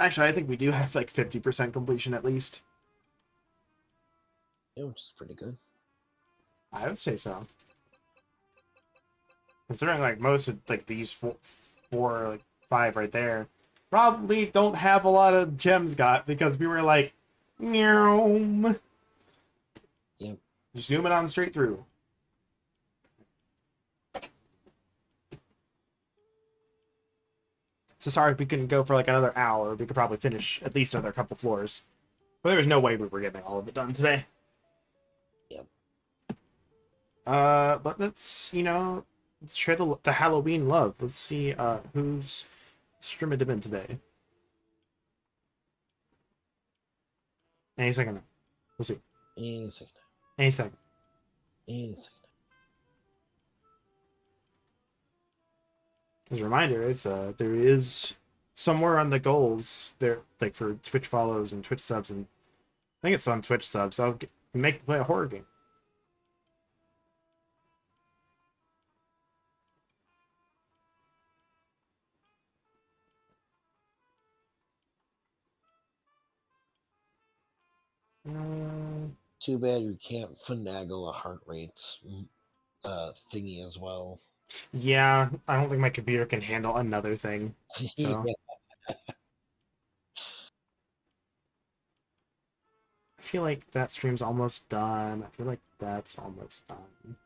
Actually, I think we do have like 50% completion at least. Yeah, which is pretty good. I would say so. Considering like most of like these four, four like five right there, probably don't have a lot of gems got because we were like, meow. Yep. Just zooming on straight through. So sorry if we couldn't go for like another hour. We could probably finish at least another couple floors. But there was no way we were getting all of it done today. Yep. Uh, but let's you know let's share the, the Halloween love. Let's see uh who's streaming in today. Any second now. We'll see. Any second. Any second. Any second. As a reminder, it's uh there is somewhere on the goals there like for Twitch follows and Twitch subs and I think it's on Twitch subs. I'll get, make play a horror game. Too bad we can't finagle a heart rate mm, uh, thingy as well. Yeah, I don't think my computer can handle another thing. So- I feel like that stream's almost done. I feel like that's almost done.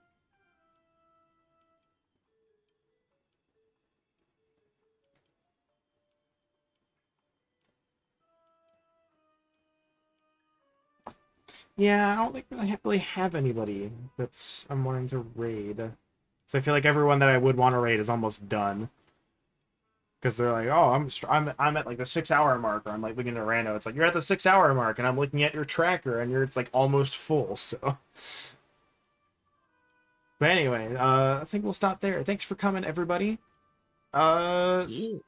Yeah, I don't think I ha- really have anybody that's I'm wanting to raid. So I feel like everyone that I would want to raid is almost done. Because they're like, oh, I'm I'm I'm at like the six hour mark, or I'm like looking at rando. It's like you're at the six hour mark, and I'm looking at your tracker, and you're it's like almost full. So, but anyway, uh, I think we'll stop there. Thanks for coming, everybody. Uh, Yeah.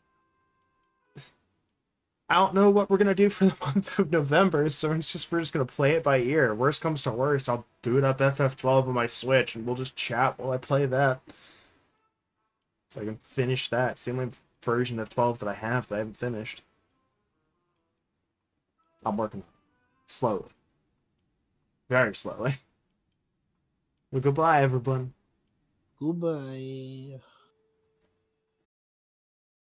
I don't know what we're gonna do for the month of November, so it's just we're just gonna play it by ear. Worst comes to worst, I'll boot up FF12 on my Switch, and we'll just chat while I play that, so I can finish that. It's the only version of 12 that I have that I haven't finished. I'm working slowly, very slowly. Well, goodbye, everyone. Goodbye.